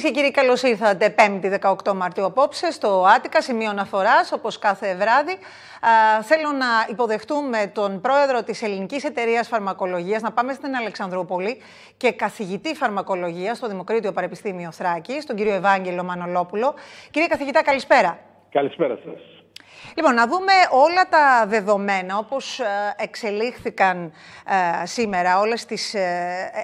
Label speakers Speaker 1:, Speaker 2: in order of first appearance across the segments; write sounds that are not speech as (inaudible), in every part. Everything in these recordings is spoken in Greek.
Speaker 1: Κυρίες και κύριοι, καλώς ήρθατε 5η 18 Μαρτίου απόψε στο Άτικα, σημείο αναφοράς, όπως κάθε βράδυ. Α, θέλω να υποδεχτούμε τον πρόεδρο της Ελληνικής Εταιρείας Φαρμακολογίας, να πάμε στην Αλεξανδρούπολη και καθηγητή φαρμακολογίας στο Δημοκρίτιο Πανεπιστήμιο Θράκης, τον κύριο Ευάγγελο Μανολόπουλο. Κύριε καθηγητά, καλησπέρα.
Speaker 2: Καλησπέρα σας.
Speaker 1: Λοιπόν, να δούμε όλα τα δεδομένα όπως εξελίχθηκαν σήμερα, όλες τις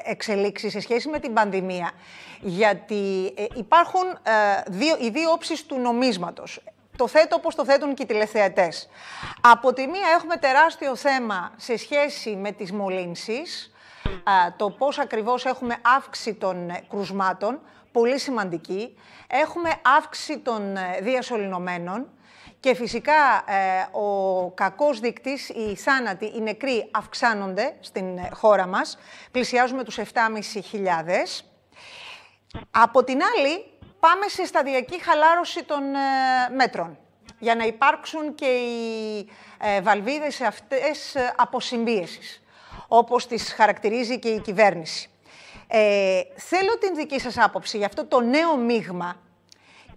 Speaker 1: εξελίξεις σε σχέση με την πανδημία γιατί ε, υπάρχουν ε, δύο, οι δύο όψεις του νομίσματος. Το θέτω όπως το θέτουν και οι τηλεθεατές. Από τη μία έχουμε τεράστιο θέμα σε σχέση με τις μολύνσεις, το πώς ακριβώς έχουμε αύξηση των ε, κρουσμάτων, πολύ σημαντική. Έχουμε αύξηση των διασωληνωμένων και φυσικά ο κακός δείκτης, οι θάνατοι, οι νεκροί αυξάνονται στην χώρα μας. Πλησιάζουμε τους 7.500. Από την άλλη, πάμε σε σταδιακή χαλάρωση των ε, μέτρων για να υπάρξουν και οι ε, βαλβίδες αυτές ε, αποσυμπίεσης, όπως τις χαρακτηρίζει και η κυβέρνηση. Ε, θέλω την δική σας άποψη για αυτό το νέο μείγμα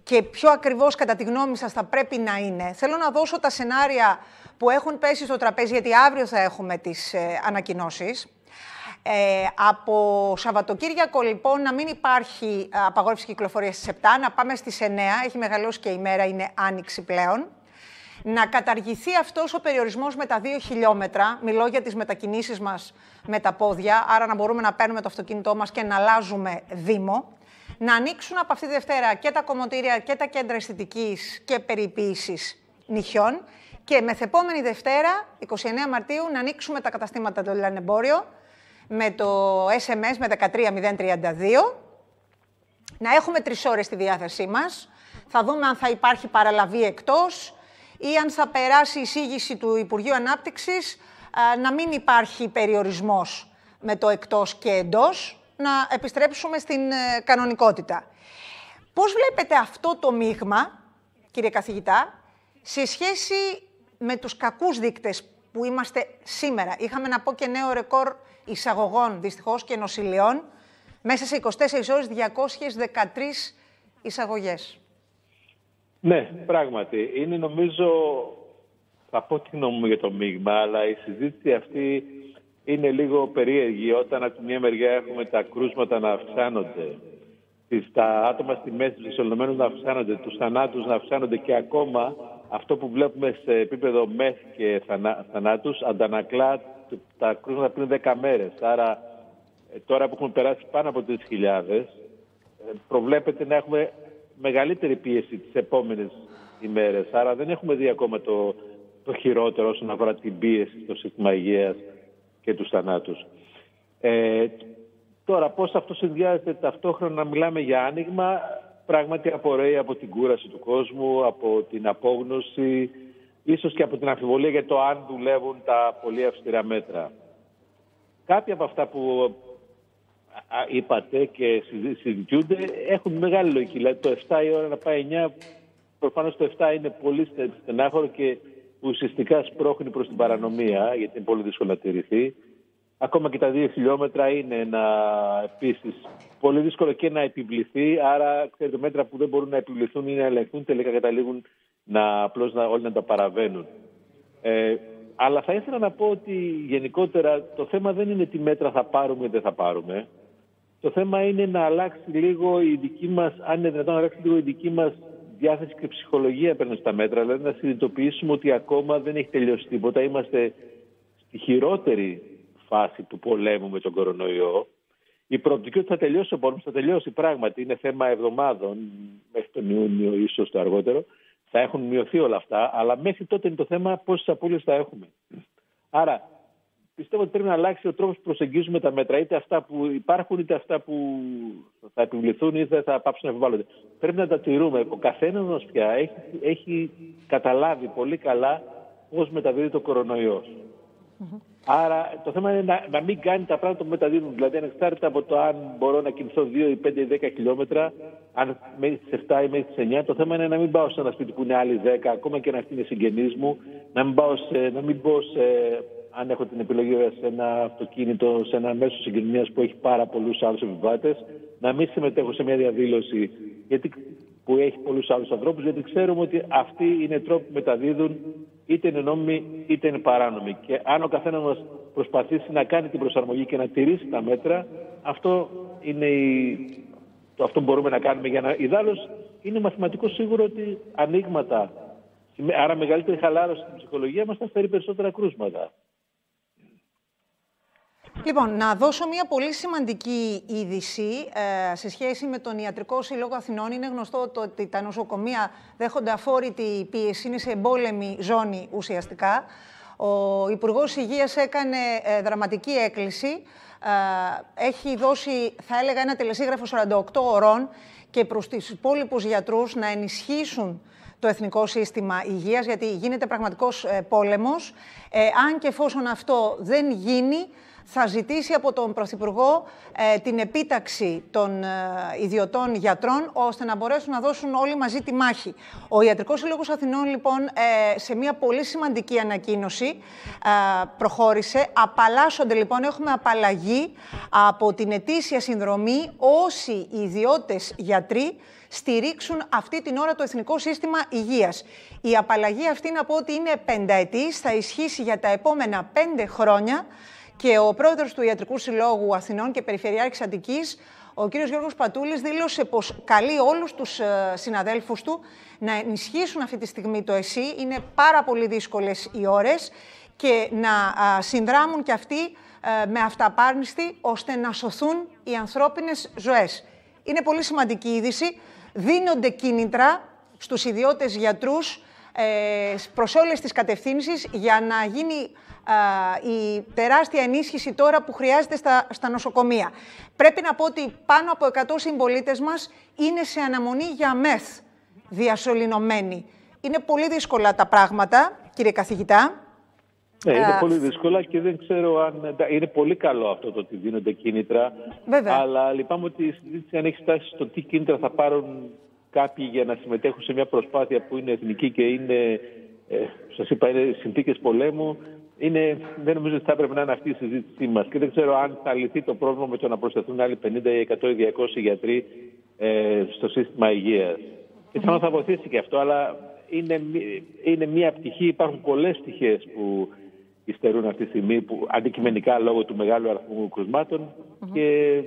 Speaker 1: και πιο ακριβώς κατά τη γνώμη σας θα πρέπει να είναι. Θέλω να δώσω τα σενάρια που έχουν πέσει στο τραπέζι, γιατί αύριο θα έχουμε τις ε, ανακοινώσεις. Ε, από Σαββατοκύριακο λοιπόν να μην υπάρχει ε, απαγόρευση κυκλοφορίας στις 7, να πάμε στις 9, έχει μεγαλώσει και η μέρα, είναι άνοιξη πλέον. Να καταργηθεί αυτός ο περιορισμός με τα 2 χιλιόμετρα, μιλώ για τις μετακινήσεις μας με τα πόδια, άρα να μπορούμε να παίρνουμε το αυτοκίνητό μας και να αλλάζουμε δήμο. Να ανοίξουν από αυτή τη Δευτέρα και τα κομμωτήρια και τα κέντρα αισθητικής και περιποίησης νυχιών και μεθεπόμενη Δευτέρα, 29 Μαρτίου, να ανοίξουμε τα καταστήματα του λιανεμπόριο, με το SMS με 13032. Να έχουμε τρεις ώρες στη διάθεσή μας. Θα δούμε αν θα υπάρχει παραλαβή εκτός ή αν θα περάσει η εισήγηση του Υπουργείου Ανάπτυξης να μην υπάρχει περιορισμός με το εκτός και εντός, να επιστρέψουμε στην ε, κανονικότητα. Πώς βλέπετε αυτό το μείγμα, κύριε καθηγητά, σε σχέση με τους κακούς δείκτες που είμαστε σήμερα; Είχαμε να πω και νέο ρεκόρ εισαγωγών δυστυχώς και νοσηλειών. Μέσα σε 24 ώρες 213 εισαγωγές.
Speaker 2: Ναι, πράγματι. Είναι νομίζω, θα πω τι γνώμη για το μείγμα, αλλά η συζήτηση αυτή είναι λίγο περίεργη όταν από τη μια μεριά έχουμε τα κρούσματα να αυξάνονται, τα άτομα στη μέση του να αυξάνονται, τους θανάτους να αυξάνονται και ακόμα αυτό που βλέπουμε σε επίπεδο μεθ και θανάτους αντανακλά τα κρούσματα πριν 10 μέρες. Άρα ε, τώρα που έχουμε περάσει πάνω από 3.000 ε, προβλέπεται να έχουμε μεγαλύτερη πίεση τις επόμενες ημέρες. Άρα δεν έχουμε δει ακόμα το, το χειρότερο όσον αφορά την πίεση στο σύστημα υγείας και τους θανάτους. Ε, τώρα πώς αυτό συνδυάζεται ταυτόχρονα να μιλάμε για άνοιγμα πράγματι απορρέει από την κούραση του κόσμου, από την απόγνωση, ίσως και από την αμφιβολία για το αν δουλεύουν τα πολύ αυστηρά μέτρα. Κάποια από αυτά που είπατε και συζητιούνται έχουν μεγάλη λογική. Δηλαδή το 7 η ώρα να πάει 9, προφανώς το 7 είναι πολύ στενάχωρο και ουσιαστικά σπρώχνει προς την παρανομία, γιατί είναι πολύ δύσκολο να τηρηθεί. Ακόμα και τα δύο χιλιόμετρα είναι ένα επίσης πολύ δύσκολο και να επιβληθεί. Άρα, ξέρετε, μέτρα που δεν μπορούν να επιβληθούν ή να ελεγχθούν τελικά καταλήγουν να απλώς να, όλοι να τα παραβαίνουν. Ε, αλλά θα ήθελα να πω ότι γενικότερα το θέμα δεν είναι τι μέτρα θα πάρουμε ή δεν θα πάρουμε. Το θέμα είναι να αλλάξει λίγο η δική μας, αν είναι δυνατόν να αλλάξει λίγο η δική μας διάθεση και ψυχολογία παίρνοντα στα μέτρα. Δηλαδή να συνειδητοποιήσουμε ότι ακόμα δεν έχει τελειώσει τίποτα. Είμαστε στη χειρότερη φάση του πολέμου με τον κορονοϊό. Η προοπτική ότι θα τελειώσει ο πόλεμος, θα τελειώσει πράγματι. Είναι θέμα εβδομάδων, μέχρι τον Ιούνιο, ίσως το αργότερο. Θα έχουν μειωθεί όλα αυτά, αλλά μέχρι τότε είναι το θέμα πόσες απώλειες θα έχουμε. Άρα, πιστεύω ότι πρέπει να αλλάξει ο τρόπος που προσεγγίζουμε τα μέτρα, είτε αυτά που υπάρχουν, είτε αυτά που θα επιβληθούν, είτε θα πάψουν να επιβάλλονται. Πρέπει να τα τηρούμε. Ο καθένας μα πια έχει, έχει καταλάβει πολύ καλά πώς μεταδίδει το κορονοϊός. Άρα το θέμα είναι να, να μην κάνει τα πράγματα που μεταδίδουν. Δηλαδή, ανεξάρτητα από το αν μπορώ να κινηθώ 2 ή 5 ή 10 χιλιόμετρα, αν μέχρι τις 7 ή μέχρι τις 9, το θέμα είναι να μην πάω σε ένα σπίτι που είναι άλλοι 10, ακόμα και να αυτή είναι συγγενείς μου, να μην, πάω σε, να μην μπω σε, αν έχω την επιλογή σε ένα αυτοκίνητο, σε ένα μέσο συγκοινωνίας που έχει πάρα πολλούς άλλους επιβάτες, να μην συμμετέχουν σε μια διαδήλωση γιατί, που έχει πολλούς άλλους ανθρώπους, γιατί ξέρουμε ότι αυτοί είναι τρόποι που μεταδίδουν είτε είναι νόμιμοι είτε είναι παράνομοι. Και αν ο καθένας μας προσπαθήσει να κάνει την προσαρμογή και να τηρήσει τα μέτρα, αυτό είναι η... το αυτό που μπορούμε να κάνουμε για να... Ιδάλλως είναι μαθηματικό σίγουρο ότι ανοίγματα, άρα μεγαλύτερη χαλάρωση στην ψυχολογία μας θα φέρει περισσότερα κρούσματα.
Speaker 1: Λοιπόν, να δώσω μια πολύ σημαντική είδηση ε, σε σχέση με τον Ιατρικό Σύλλογο Αθηνών. Είναι γνωστό το ότι τα νοσοκομεία δέχονται αφόρητη πίεση, είναι σε εμπόλεμη ζώνη ουσιαστικά. Ο Υπουργός Υγείας έκανε ε, δραματική έκκληση. Ε, έχει δώσει, θα έλεγα, ένα τελεσίγραφο 48 ωρών και προς τους υπόλοιπους γιατρούς να ενισχύσουν το Εθνικό Σύστημα Υγείας, γιατί γίνεται πραγματικός πόλεμος. αν και εφόσον αυτό δεν γίνει, θα ζητήσει από τον Πρωθυπουργό ε, την επίταξη των ε, ιδιωτών γιατρών, ώστε να μπορέσουν να δώσουν όλοι μαζί τη μάχη. Ο Ιατρικός Σύλλογος Αθηνών, λοιπόν, ε, σε μια πολύ σημαντική ανακοίνωση προχώρησε. Απαλλάσσονται, λοιπόν, έχουμε απαλλαγή από την ετήσια συνδρομή όσοι οι ιδιώτες γιατροί στηρίξουν αυτή την ώρα το Εθνικό Σύστημα Υγείας. Η απαλλαγή αυτή, να πω ότι είναι πενταετής, θα ισχύσει για τα επόμενα πέντε χρόνια και ο πρόεδρος του Ιατρικού Συλλόγου Αθηνών και Περιφερειάρχης Αττικής, ο κ. Γιώργος Πατούλης, δήλωσε πως καλεί όλους τους ε, συναδέλφους του να ενισχύσουν αυτή τη στιγμή το ΕΣΥ. Είναι πάρα πολύ δύσκολες οι ώρες και να συνδράμουν κι αυτοί ε, με αυταπάρνηστη ώστε να σωθούν οι ανθρώπινες ζωές. Είναι πολύ σημαντική είδηση. Δίνονται κίνητρα στους ιδιώτες γιατρούς ε, προς όλες τις κατευθύνσεις για να γίνει η τεράστια ενίσχυση τώρα που χρειάζεται στα, στα νοσοκομεία. Πρέπει να πω ότι πάνω από 100 συμπολίτες μας είναι σε αναμονή για μεθ διασωληνωμένοι. Είναι πολύ δύσκολα τα πράγματα, κύριε καθηγητά.
Speaker 2: Ναι, είναι πολύ δύσκολα και δεν ξέρω αν. Είναι πολύ καλό αυτό το ότι δίνονται κίνητρα.
Speaker 1: Βέβαια.
Speaker 2: Αλλά λυπάμαι ότι η συζήτηση αν έχει φτάσει στο τι κίνητρα θα πάρουν κάποιοι για να συμμετέχουν σε μια προσπάθεια που είναι εθνική και είναι, ε, σας είπα, είναι συνθήκες πολέμου είναι, δεν νομίζω ότι θα έπρεπε να είναι αυτή η συζήτησή μας. Και δεν ξέρω αν θα λυθεί το πρόβλημα με το να προσθεθούν άλλοι 50 ή 100 ή 200 γιατροί ε, στο σύστημα υγείας. Πιθανόν θα βοηθήσει και αυτό, αλλά είναι, είναι μία πτυχή. Υπάρχουν πολλές πτυχέ που υστερούν αυτή τη στιγμή, που, αντικειμενικά λόγω του μεγάλου αριθμού κρουσμάτων. Και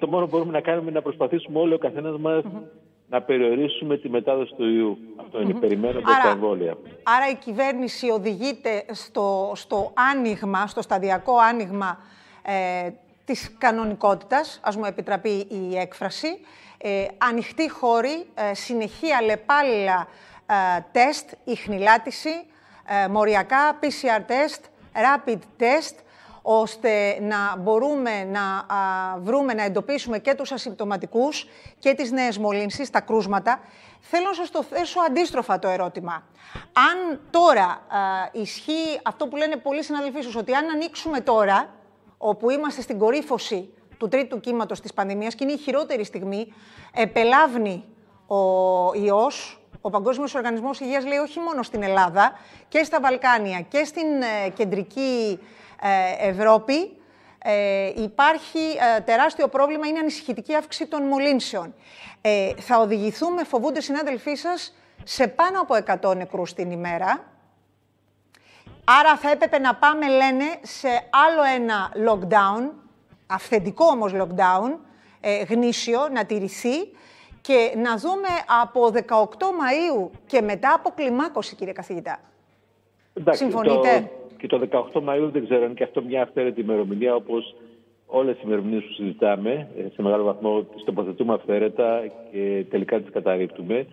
Speaker 2: το μόνο που μπορούμε να κάνουμε είναι να προσπαθήσουμε όλοι ο καθένας μας να περιορίσουμε τη μετάδοση του ιού. Αυτό είναι περιμένοντα τα εμβόλια.
Speaker 1: Άρα η κυβέρνηση οδηγείται στο, στο άνοιγμα, στο σταδιακό άνοιγμα ε, της κανονικότητας, ας μου επιτραπεί η έκφραση, ε, ανοιχτή χώρη, ε, συνεχή αλλεπάλληλα ε, τεστ, ηχνηλάτηση, ε, μοριακά PCR τεστ, rapid test, ώστε να μπορούμε να βρούμε, να εντοπίσουμε και τους ασυμπτωματικούς και τις νέες μολύνσεις, τα κρούσματα. Θέλω να σας το θέσω αντίστροφα το ερώτημα. Αν τώρα ισχύει αυτό που λένε πολλοί συναδελφοί ότι αν ανοίξουμε τώρα, όπου είμαστε στην κορύφωση του τρίτου κύματος της πανδημίας και είναι η χειρότερη στιγμή, επελάβνει ο ιός, ο Παγκόσμιος Οργανισμός Υγείας λέει όχι μόνο στην Ελλάδα και στα Βαλκάνια και στην ε, κεντρική ε, Ευρώπη ε, υπάρχει ε, τεράστιο πρόβλημα, είναι ανησυχητική αύξηση των μολύνσεων. Ε, θα οδηγηθούμε, φοβούνται συνάδελφοί σας, σε πάνω από 100 νεκρούς την ημέρα. Άρα θα έπρεπε να πάμε, λένε, σε άλλο ένα lockdown, αυθεντικό όμως lockdown, ε, γνήσιο, να τηρηθεί και να δούμε από 18 Μαΐου και μετά από κλιμάκωση, κύριε καθηγητά. Συμφωνείτε;
Speaker 2: Και το 18 Μαΐου δεν ξέρω αν και αυτό μια αυθαίρετη ημερομηνία όπως όλες οι ημερομηνίες που συζητάμε ε, σε μεγάλο βαθμό τις τοποθετούμε αυθαίρετα και τελικά τις καταρρύπτουμε.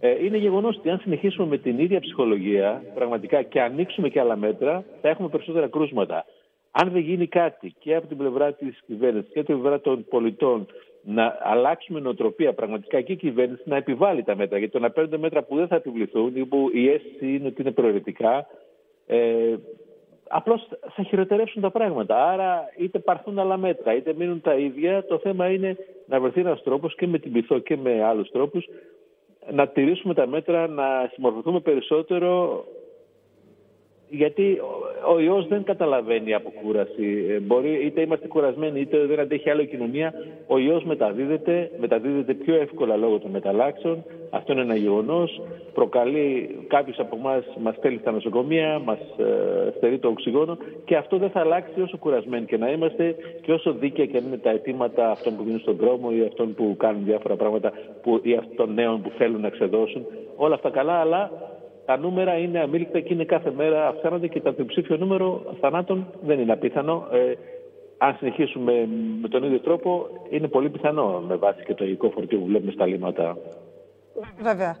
Speaker 2: Ε, είναι γεγονός ότι αν συνεχίσουμε με την ίδια ψυχολογία πραγματικά και ανοίξουμε και άλλα μέτρα θα έχουμε περισσότερα κρούσματα. Αν δεν γίνει κάτι και από την πλευρά της κυβέρνησης και από την πλευρά των πολιτών να αλλάξουμε νοοτροπία πραγματικά και η κυβέρνηση να επιβάλλει τα μέτρα. Γιατί το να παίρνουν μέτρα που δεν θα επιβληθούν ή που η αίσθηση είναι ότι είναι προαιρετικά, ε, απλώς θα χειροτερεύσουν τα πράγματα. Άρα είτε πάρθουν άλλα μέτρα, είτε μείνουν τα ίδια. Το θέμα είναι να βρεθεί ένας τρόπος και με την πυθό και με άλλους τρόπους να τηρήσουμε τα μέτρα, να συμμορφωθούμε περισσότερο γιατί ο ιός δεν καταλαβαίνει αποκούραση. Ε, μπορεί, είτε είμαστε κουρασμένοι είτε δεν αντέχει άλλο η κοινωνία. Ο ιός μεταδίδεται, μεταδίδεται πιο εύκολα λόγω των μεταλλάξεων. Αυτό είναι ένα γεγονός. Προκαλεί κάποιος από εμάς, μας στέλνει στα νοσοκομεία, μας ε, στερεί το οξυγόνο και αυτό δεν θα αλλάξει όσο κουρασμένοι και να είμαστε και όσο δίκαια και αν είναι τα αιτήματα αυτών που γίνουν στον δρόμο ή αυτών που κάνουν διάφορα πράγματα που, ή αυτών των νέων που θέλουν να ξεδώσουν. Όλα αυτά καλά, αλλά τα νούμερα είναι αμήλικτα και είναι κάθε μέρα αυξάνονται και το τριψήφιο νούμερο θανάτων δεν είναι απίθανο. Ε, αν συνεχίσουμε με τον ίδιο τρόπο, είναι πολύ πιθανό με βάση και το υλικό φορτίο που βλέπουμε στα λίμματα.
Speaker 1: Βέβαια.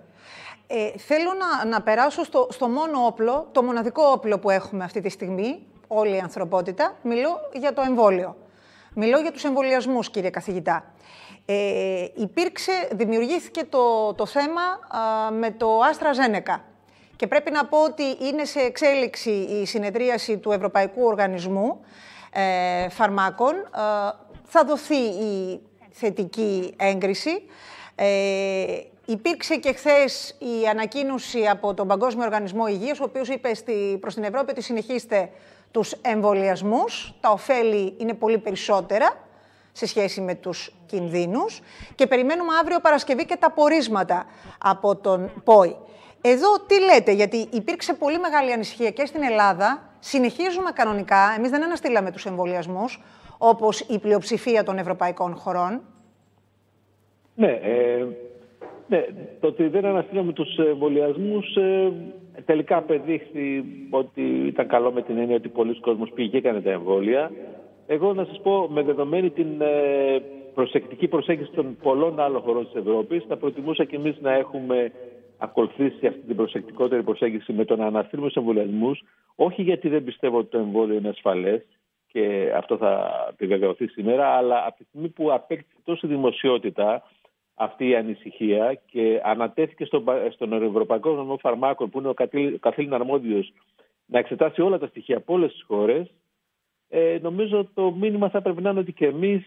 Speaker 1: Ε, θέλω να, να περάσω στο, στο μόνο όπλο, το μοναδικό όπλο που έχουμε αυτή τη στιγμή, όλη η ανθρωπότητα. Μιλώ για το εμβόλιο. Μιλώ για τους εμβολιασμούς, κύριε καθηγητά. Ε, υπήρξε, δημιουργήθηκε το, το θέμα με το AstraZeneca. Και πρέπει να πω ότι είναι σε εξέλιξη η συνεδρίαση του Ευρωπαϊκού Οργανισμού ε, Φαρμάκων. Ε, θα δοθεί η θετική έγκριση. Ε, υπήρξε και χθες η ανακοίνωση από τον Παγκόσμιο Οργανισμό Υγείας, ο οποίος είπε στη, προς την Ευρώπη ότι συνεχίστε τους εμβολιασμούς. Τα ωφέλη είναι πολύ περισσότερα σε σχέση με τους κινδύνους και περιμένουμε αύριο Παρασκευή και τα πορίσματα από τον ΠΟΗ. Εδώ τι λέτε, γιατί υπήρξε πολύ μεγάλη ανησυχία και στην Ελλάδα. Συνεχίζουμε κανονικά, εμείς δεν αναστήλαμε τους εμβολιασμούς, όπως η πλειοψηφία των ευρωπαϊκών χωρών.
Speaker 2: Ναι, ε, ναι το ότι δεν αναστήλαμε τους εμβολιασμούς ε, τελικά απεδείχθη ότι ήταν καλό με την έννοια ότι πολλοί κόσμος πήγε και έκανε τα εμβόλια. Εγώ να σας πω, με δεδομένη την ε, προσεκτική προσέγγιση των πολλών άλλων χωρών της Ευρώπης, θα προτιμούσα και εμείς να έχουμε ακολουθήσει αυτή την προσεκτικότερη προσέγγιση με το να αναστείλουμε του εμβολιασμού, όχι γιατί δεν πιστεύω ότι το εμβόλιο είναι ασφαλές και αυτό θα επιβεβαιωθεί σήμερα, αλλά από τη στιγμή που απέκτησε τόση δημοσιότητα αυτή η ανησυχία και ανατέθηκε στον, στον Ευρωπαϊκό Νομό Φαρμάκων, που είναι ο καθήλυνα αρμόδιος, να εξετάσει όλα τα στοιχεία από όλες τις χώρες, ε, νομίζω το μήνυμα θα πρέπει να είναι ότι και εμείς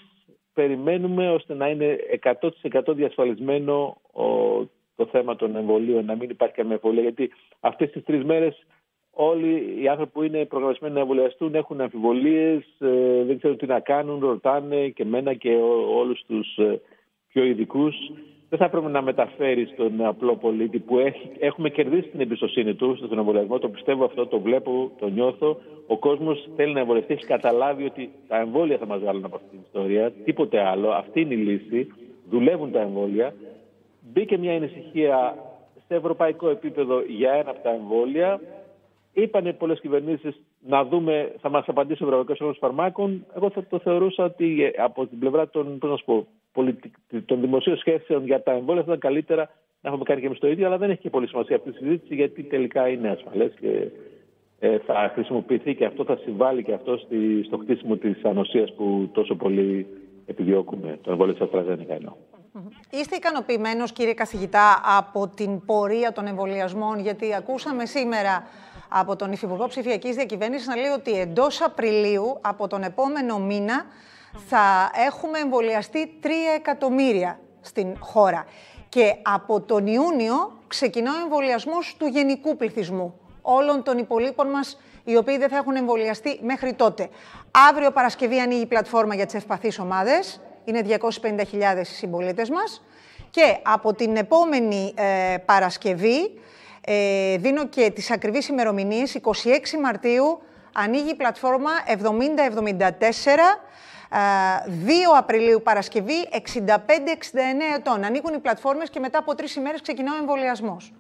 Speaker 2: περιμένουμε ώστε να είναι 100% διασφαλισμένο ο, το θέμα των εμβολίων, να μην υπάρχει καμία εμβολία. Γιατί αυτές τις τρεις μέρες όλοι οι άνθρωποι που είναι προγραμματισμένοι να εμβολιαστούν έχουν αμφιβολίες, ε, δεν ξέρουν τι να κάνουν, ρωτάνε και μένα και όλους τους ε, πιο ειδικούς. Δεν θα πρέπει να μεταφέρεις στον απλό πολίτη που έχει, έχουμε κερδίσει την εμπιστοσύνη του στον εμβολιασμό. Το πιστεύω αυτό, το βλέπω, το νιώθω. Ο κόσμος θέλει να εμβολιαστεί, έχει καταλάβει ότι τα εμβόλια θα μας βγάλουν από αυτή την ιστορία. Τίποτε άλλο. Αυτή είναι η λύση. Δουλεύουν τα εμβόλια μπήκε μια ανησυχία σε ευρωπαϊκό επίπεδο για ένα από τα εμβόλια. Είπαν πολλές κυβερνήσεις να δούμε, θα μας απαντήσει ο Ευρωπαϊκός Οργανισμός Φαρμάκων. Εγώ θα το θεωρούσα ότι από την πλευρά των, πώς να πω, των δημοσίων σχέσεων για τα εμβόλια θα ήταν καλύτερα να έχουμε κάνει και εμείς το ίδιο, αλλά δεν έχει και πολύ σημασία αυτή η συζήτηση γιατί τελικά είναι ασφαλές και ε, θα χρησιμοποιηθεί και αυτό θα συμβάλλει και αυτό στη, στο χτίσιμο της ανοσίας που τόσο πολύ επιδιώκουμε. Το εμβόλιο της Αστραζένικα εννοώ.
Speaker 1: Είστε ικανοποιημένος, κύριε καθηγητά, από την πορεία των εμβολιασμών, γιατί ακούσαμε σήμερα από τον Υφυπουργό Ψηφιακής Διακυβέρνησης να λέει ότι εντός Απριλίου, από τον επόμενο μήνα, θα έχουμε εμβολιαστεί 3 εκατομμύρια στην χώρα. Και από τον Ιούνιο ξεκινά ο εμβολιασμός του γενικού πληθυσμού όλων των υπολείπων μας, οι οποίοι δεν θα έχουν εμβολιαστεί μέχρι τότε. Αύριο Παρασκευή ανοίγει η πλατφόρμα για τις ευπαθείς ομάδες είναι 250.000 οι συμπολίτες μας. Και από την επόμενη ε, Παρασκευή, ε, δίνω και τις ακριβείς ημερομηνίες, 26 Μαρτίου ανοίγει η πλατφόρμα 7074, 2 ε, Απριλίου Παρασκευή, 65-69 ετών. Ανοίγουν οι πλατφόρμες και μετά από τρεις ημέρες ξεκινά ο εμβολιασμός.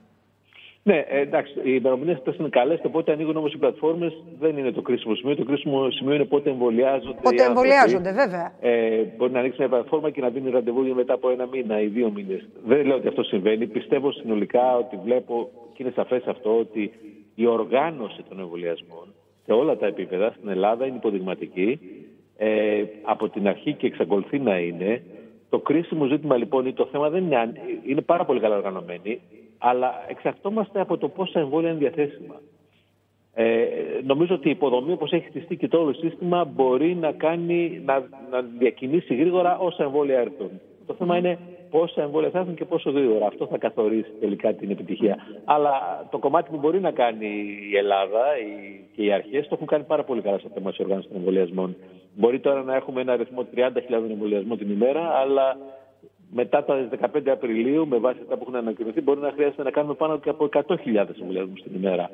Speaker 2: Ναι, ε, εντάξει, οι ημερομηνίες αυτές είναι καλές. Το πότε ανοίγουν όμως οι πλατφόρμες δεν είναι το κρίσιμο σημείο. Το κρίσιμο σημείο είναι πότε εμβολιάζονται.
Speaker 1: Πότε εμβολιάζονται, βέβαια.
Speaker 2: Ε, μπορεί να ανοίξει μια πλατφόρμα και να δίνει ραντεβού για μετά από ένα μήνα ή δύο μήνες. Δεν λέω ότι αυτό συμβαίνει. Πιστεύω συνολικά ότι βλέπω και είναι σαφές αυτό ότι η οργάνωση των εμβολιασμών σε όλα τα επίπεδα στην Ελλάδα είναι υποδειγματική. Ε, από την αρχή και εξακολουθεί να είναι. Το κρίσιμο ζήτημα λοιπόν ή το θέμα δεν είναι, είναι πάρα πολύ καλά οργανωμένοι αλλά εξαρτώμαστε από το πόσα εμβόλια είναι διαθέσιμα. Ε, νομίζω ότι η υποδομή όπως έχει χτιστεί και το όλο σύστημα μπορεί να, κάνει, να, να διακινήσει γρήγορα όσα εμβόλια έρθουν. Το θέμα είναι πόσα εμβόλια θα έχουν και πόσο γρήγορα. Αυτό θα καθορίσει τελικά την επιτυχία. Αλλά το κομμάτι που μπορεί να κάνει η Ελλάδα και οι αρχές το έχουν κάνει πάρα πολύ καλά στο θέμα τη οργάνωση των εμβολιασμών. Μπορεί τώρα να έχουμε ένα αριθμό 30.000 εμβολιασμών την ημέρα, αλλά μετά τα 15 Απριλίου, με βάση αυτά που έχουν ανακοινωθεί, μπορεί να χρειάζεται να κάνουμε πάνω από 100.000 εμβολιασμού την ημέρα.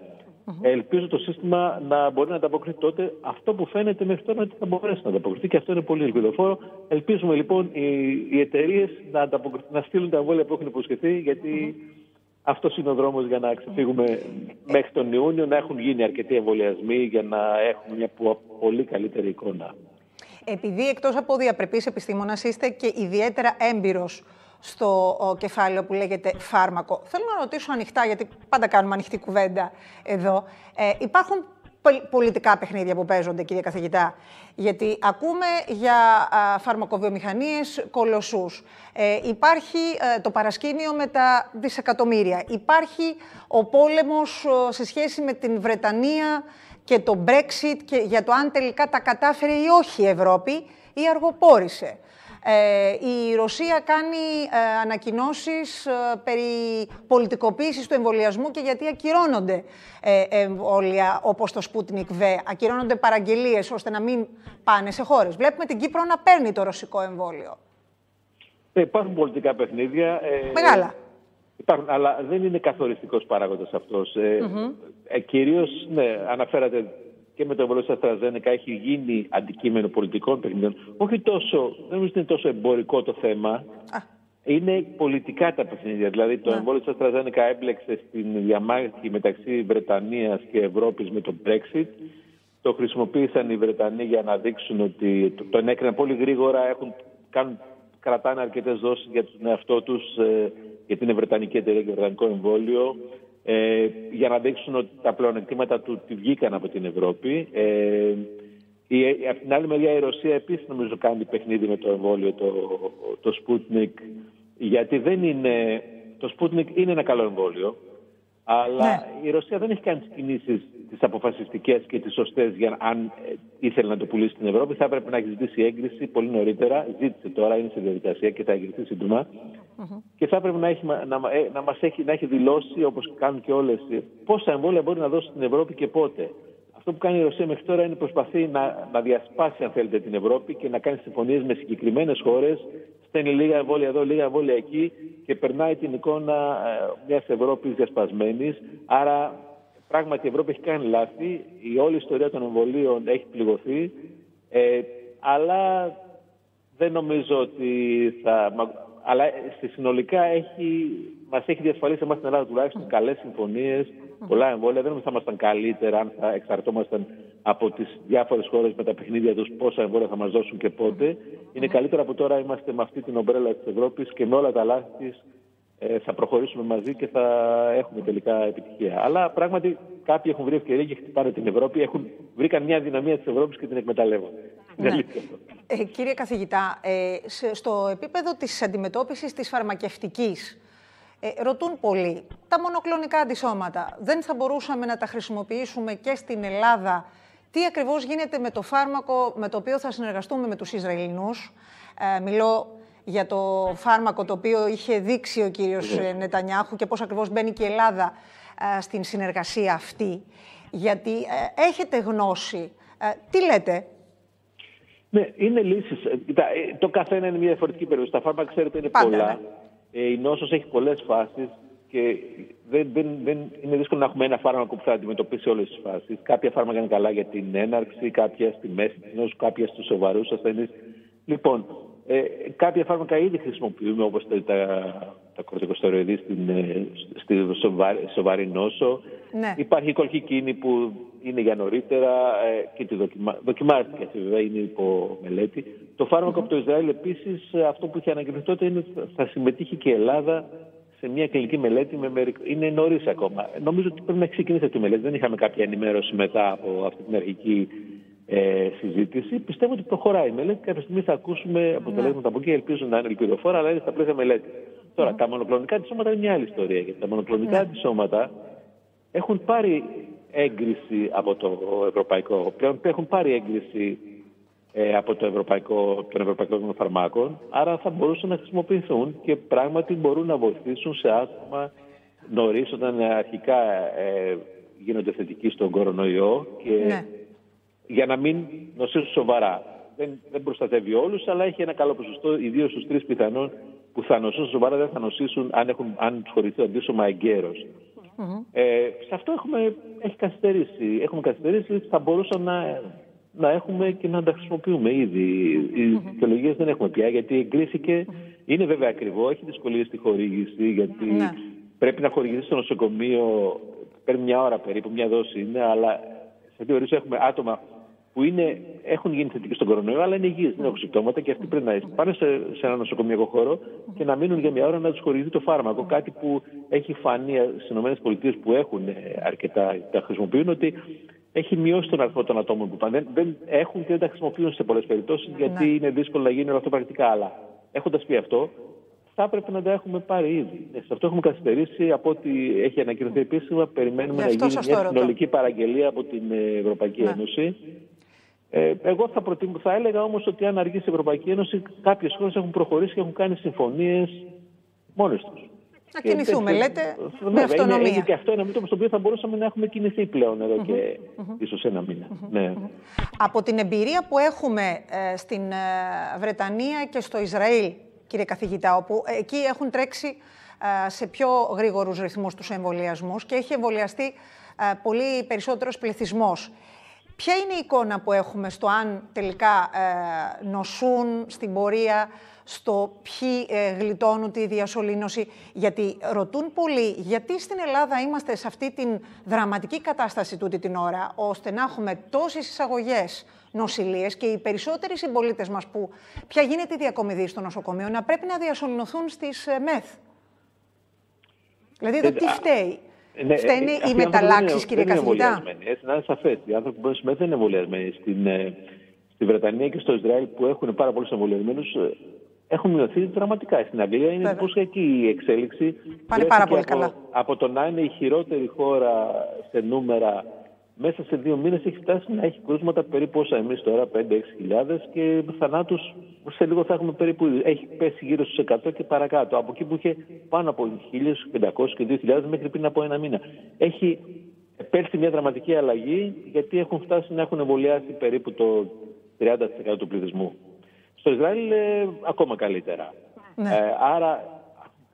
Speaker 2: Ελπίζω το σύστημα να μπορεί να ανταποκριθεί τότε αυτό που φαίνεται μέχρι τώρα ότι θα μπορέσει να ανταποκριθεί και αυτό είναι πολύ ελπιδοφόρο. Ελπίζουμε λοιπόν οι, οι εταιρείες να, να στείλουν τα εμβόλια που έχουν υποσχεθεί, γιατί αυτός είναι ο δρόμος για να ξεφύγουμε μέχρι τον Ιούνιο, να έχουν γίνει αρκετοί εμβολιασμοί για να έχουμε μια πολύ καλύτερη εικόνα.
Speaker 1: Επειδή εκτός από διαπρεπής επιστήμονας είστε και ιδιαίτερα έμπειρος στο κεφάλαιο που λέγεται φάρμακο. Θέλω να ρωτήσω ανοιχτά, γιατί πάντα κάνουμε ανοιχτή κουβέντα εδώ. Ε, υπάρχουν πολιτικά παιχνίδια που παίζονται, κύριε καθηγητά; Γιατί ακούμε για α, φαρμακοβιομηχανίες κολοσσούς. Ε, υπάρχει ε, το παρασκήνιο με τα δισεκατομμύρια. Υπάρχει ο πόλεμος σε σχέση με την Βρετανία και το Brexit και για το αν τελικά τα κατάφερε ή όχι η Ευρώπη ή αργοπόρησε. Ε, η Ρωσία κάνει ε, ανακοινώσεις ε, περί πολιτικοποίησης του εμβολιασμού και γιατί ακυρώνονται ε, εμβόλια όπως το Sputnik V, ακυρώνονται παραγγελίες ώστε να μην πάνε σε χώρες. Βλέπουμε την Κύπρο να παίρνει το ρωσικό εμβόλιο.
Speaker 2: Ε, υπάρχουν πολιτικά παιχνίδια.
Speaker 1: Μεγάλα.
Speaker 2: Υπάρχουν, αλλά δεν είναι καθοριστικός παράγοντας αυτός. Ε, mm κυρίως, ναι, αναφέρατε και με το εμβόλιο της Αστραζένεκα έχει γίνει αντικείμενο πολιτικών παιχνιδιών. Όχι τόσο, δεν νομίζω ότι είναι τόσο εμπορικό το θέμα. Είναι πολιτικά τα παιχνίδια. Δηλαδή το ναι. εμβόλιο της Αστραζένεκα έμπλεξε στην διαμάχη μεταξύ Βρετανίας και Ευρώπης με το Brexit. Το χρησιμοποίησαν οι Βρετανοί για να δείξουν ότι το, ενέκριναν πολύ γρήγορα. Έχουν, κάνουν, κρατάνε αρκετές δόσεις για τον εαυτό τους, ε, γιατί είναι Βρετανική εταιρεία και Βρετανικό εμβόλιο ε, για να δείξουν ότι τα πλεονεκτήματα του τη βγήκαν από την Ευρώπη. Ε, η, από την άλλη μεριά η Ρωσία επίσης νομίζω κάνει παιχνίδι με το εμβόλιο το, το Sputnik γιατί δεν είναι, το Sputnik είναι ένα καλό εμβόλιο αλλά ναι. η Ρωσία δεν έχει κάνει τις κινήσεις τις αποφασιστικές και τις σωστές για αν ε, ήθελε να το πουλήσει στην Ευρώπη θα έπρεπε να έχει ζητήσει έγκριση πολύ νωρίτερα. Ζήτησε τώρα, είναι σε διαδικασία και θα εγκριθεί σύντομα. Και θα έπρεπε να, έχει, να, να, ε, να μας έχει, να έχει δηλώσει όπως κάνουν και όλες πόσα εμβόλια μπορεί να δώσει στην Ευρώπη και πότε. Αυτό που κάνει η Ρωσία μέχρι τώρα είναι προσπαθεί να, να διασπάσει αν θέλετε την Ευρώπη και να κάνει συμφωνίες με συγκεκριμένες χώρες στέλνει λίγα εμβόλια εδώ, λίγα εμβόλια εκεί και περνάει την εικόνα ε, μιας Ευρώπης διασπασμένης. Άρα, πράγματι η Ευρώπη έχει κάνει λάθη. Η όλη ιστορία των εμβολίων έχει πληγωθεί. Ε, αλλά δεν νομίζω ότι θα. Αλλά στη συνολικά έχει, μας έχει διασφαλίσει εμάς στην Ελλάδα τουλάχιστον καλές συμφωνίες, πολλά εμβόλια. Δεν νομίζω θα ήμασταν καλύτερα αν θα εξαρτώμασταν από τις διάφορες χώρες με τα παιχνίδια τους πόσα εμβόλια θα μας δώσουν και πότε. Είναι καλύτερα από τώρα είμαστε με αυτή την ομπρέλα της Ευρώπης και με όλα τα λάθη της ε, θα προχωρήσουμε μαζί και θα έχουμε τελικά επιτυχία. Αλλά πράγματι κάποιοι έχουν βρει ευκαιρία και χτυπάνε την Ευρώπη, έχουν, βρήκαν μια δυναμία της Ευρώπης και την εκμεταλλεύονται. Ναι.
Speaker 1: Ε, κύριε καθηγητά, ε, στο επίπεδο της αντιμετώπισης της φαρμακευτικής, ε, ρωτούν πολλοί, τα μονοκλονικά αντισώματα δεν θα μπορούσαμε να τα χρησιμοποιήσουμε και στην Ελλάδα τι ακριβώς γίνεται με το φάρμακο με το οποίο θα συνεργαστούμε με τους Ισραηλινούς; Ε, μιλώ για το φάρμακο το οποίο είχε δείξει ο κύριος ναι. Νετανιάχου και πώς ακριβώς μπαίνει και η Ελλάδα ε, στην συνεργασία αυτή. Γιατί ε, έχετε γνώση. Ε, τι λέτε;
Speaker 2: Ναι, είναι λύσεις. Το καθένα είναι μια διαφορετική περίπτωση. Τα φάρμακα, ξέρετε, είναι πολλά. Ναι. Η νόσος έχει πολλές φάσεις και δεν, δεν, δεν είναι δύσκολο να έχουμε ένα φάρμακο που θα αντιμετωπίσει όλες τις φάσεις. Κάποια φάρμακα είναι καλά για την έναρξη, κάποια στη μέση της νόσου, κάποια στους σοβαρούς ασθενείς. Λοιπόν, ε, κάποια φάρμακα ήδη χρησιμοποιούμε όπως τα, τα κορτικοστοροειδή στην, ε, στη σοβαρή, σοβαρή νόσο. Ναι. Υπάρχει η κολχικίνη που είναι για νωρίτερα ε, και τη δοκιμα... δοκιμάστηκε αυτή βέβαια, είναι υπό μελέτη. Το φάρμακο mm-hmm. από το Ισραήλ επίσης, αυτό που είχε ανακοινωθεί τότε είναι ότι θα συμμετείχε και η Ελλάδα σε μια κλινική μελέτη. Με μερικ... Είναι νωρίς ακόμα. Νομίζω ότι πρέπει να ξεκινήσει αυτή η μελέτη. Δεν είχαμε κάποια ενημέρωση μετά από αυτή την αρχική ε, συζήτηση. Πιστεύω ότι προχωράει η μελέτη. Κάποια στιγμή θα ακούσουμε αποτελέσματα ναι. από εκεί. Ελπίζω να είναι ελπιδοφόρα, αλλά είναι στα πλαίσια μελέτη. Τώρα, τα μονοκλονικά αντισώματα είναι μια άλλη ιστορία. Γιατί τα μονοκλονικά ναι. αντισώματα έχουν πάρει έγκριση από το Ευρωπαϊκό. Πλέον έχουν πάρει έγκριση ε, από το Ευρωπαϊκό, τον Ευρωπαϊκό Οργανισμό Φαρμάκων. Άρα θα μπορούσαν να χρησιμοποιηθούν και πράγματι μπορούν να βοηθήσουν σε άτομα νωρίς όταν αρχικά ε, γίνονται θετικοί στον κορονοϊό και
Speaker 1: Ναι.
Speaker 2: για να μην νοσήσουν σοβαρά. Δεν, δεν προστατεύει όλους, αλλά έχει ένα καλό ποσοστό, ιδίως στους τρεις πιθανών που θα νοσήσουν σοβαρά, δεν θα νοσήσουν αν, έχουν, αν τους χωρηθεί το αντίσωμα εγκαίρως. Ε, σε αυτό έχουμε, έχει καθυστερήσει. Έχουμε καθυστερήσει, θα μπορούσαμε να, να έχουμε και να τα χρησιμοποιούμε ήδη. Οι δικαιολογίες δεν έχουμε πια, γιατί εγκρίθηκε. Είναι βέβαια ακριβό, έχει δυσκολίες στη χορήγηση, γιατί
Speaker 1: Ναι.
Speaker 2: πρέπει να χορηγηθεί στο νοσοκομείο. Παίρνει μια ώρα περίπου, μια δόση είναι, αλλά σε δύο ώρες έχουμε άτομα που είναι, έχουν γίνει θετικοί στον κορονοϊό, αλλά είναι υγιείς, δεν έχουν συμπτώματα και αυτοί πρέπει να πάνε σε, σε ένα νοσοκομιακό χώρο και να μείνουν για μια ώρα να τους χορηγηθεί το φάρμακο. Κάτι που έχει φανεί στις ΗΠΑ που έχουν ε, αρκετά, τα χρησιμοποιούν, ότι έχει μειώσει τον αριθμό των ατόμων που πάνε. Δεν, δεν έχουν και δεν τα χρησιμοποιούν σε πολλές περιπτώσεις, γιατί
Speaker 1: Ναι.
Speaker 2: είναι δύσκολο να γίνει όλο αυτό πρακτικά. Αλλά έχοντας πει αυτό, θα έπρεπε να τα έχουμε πάρει ήδη. Ε, Σε αυτό έχουμε καθυστερήσει από ό,τι έχει ανακοινωθεί επίσημα. Περιμένουμε
Speaker 1: Γι'
Speaker 2: να
Speaker 1: αυτό
Speaker 2: γίνει
Speaker 1: σας το
Speaker 2: μια
Speaker 1: ρωτώ.
Speaker 2: συνολική παραγγελία από την ε, Ευρωπαϊκή
Speaker 1: Ναι.
Speaker 2: Ένωση. Ε, εγώ θα, προτιμ... θα έλεγα όμως ότι αν αργήσει η Ευρωπαϊκή Ένωση, κάποιες χώρες έχουν προχωρήσει και έχουν κάνει συμφωνίες μόνες τους.
Speaker 1: Να
Speaker 2: Και
Speaker 1: κινηθούμε,
Speaker 2: δεν-
Speaker 1: λέτε,
Speaker 2: Βέβαια,
Speaker 1: με αυτονομία.
Speaker 2: Είναι, είναι και αυτό ένα μήνυμα στο οποίο θα μπορούσαμε να έχουμε κινηθεί πλέον εδώ και ίσως ένα μήνα. Ναι.
Speaker 1: Από την εμπειρία που έχουμε ε, στην ε, Βρετανία και στο Ισραήλ, κύριε καθηγητά, όπου εκεί έχουν τρέξει ε, σε πιο γρήγορους ρυθμούς τους εμβολιασμούς και έχει εμβολιαστεί ε, πολύ περισσότερος πληθυσμός. Ποια είναι η εικόνα που έχουμε στο αν τελικά ε, νοσούν στην πορεία, στο ποιοι ε, γλιτώνουν τη διασωλήνωση, γιατί ρωτούν πολλοί γιατί στην Ελλάδα είμαστε σε αυτή την δραματική κατάσταση τούτη την ώρα, ώστε να έχουμε τόσες εισαγωγές νοσηλίες και οι περισσότεροι συμπολίτες μας που πια γίνεται η διακομιδή στο νοσοκομείο να πρέπει να διασωληνωθούν στις ε, ΜΕΘ. Δηλαδή εδώ
Speaker 2: Ε,
Speaker 1: τι
Speaker 2: α,
Speaker 1: φταίει;
Speaker 2: Ναι,
Speaker 1: Φταίνε
Speaker 2: ε,
Speaker 1: οι
Speaker 2: αυτοί άνθρωποι
Speaker 1: μεταλλάξεις,
Speaker 2: δεν
Speaker 1: κύριε
Speaker 2: είναι- δεν είναι
Speaker 1: καθηγητά;
Speaker 2: εμβολιασμένοι, Έτσι, να είναι σαφές. Οι άνθρωποι που μπαίνουν στη ΜΕΘ δεν είναι εμβολιασμένοι. Στην, ε, στη Βρετανία και στο Ισραήλ που έχουν πάρα πολλούς εμβολιασμένους έχουν μειωθεί δραματικά. Στην Αγγλία είναι
Speaker 1: Βέβαια.
Speaker 2: εντυπωσιακή η εξέλιξη.
Speaker 1: Πάνε
Speaker 2: Βρέθηκε
Speaker 1: πάρα πολύ
Speaker 2: από,
Speaker 1: καλά.
Speaker 2: Από το να είναι η χειρότερη χώρα σε νούμερα, μέσα σε δύο μήνες έχει φτάσει να έχει κρούσματα περίπου όσα εμείς τώρα, 5-6 χιλιάδες και θανάτους σε λίγο θα έχουμε περίπου. Έχει πέσει γύρω στους 100 και παρακάτω. Από εκεί που είχε πάνω από 1.500 και 2.000 μέχρι πριν από ένα μήνα. Έχει επέλθει μια δραματική αλλαγή γιατί έχουν φτάσει να έχουν εμβολιάσει περίπου το 30% του πληθυσμού. Στο Ισραήλ ε, ακόμα καλύτερα.
Speaker 1: Ναι.
Speaker 2: Ε, άρα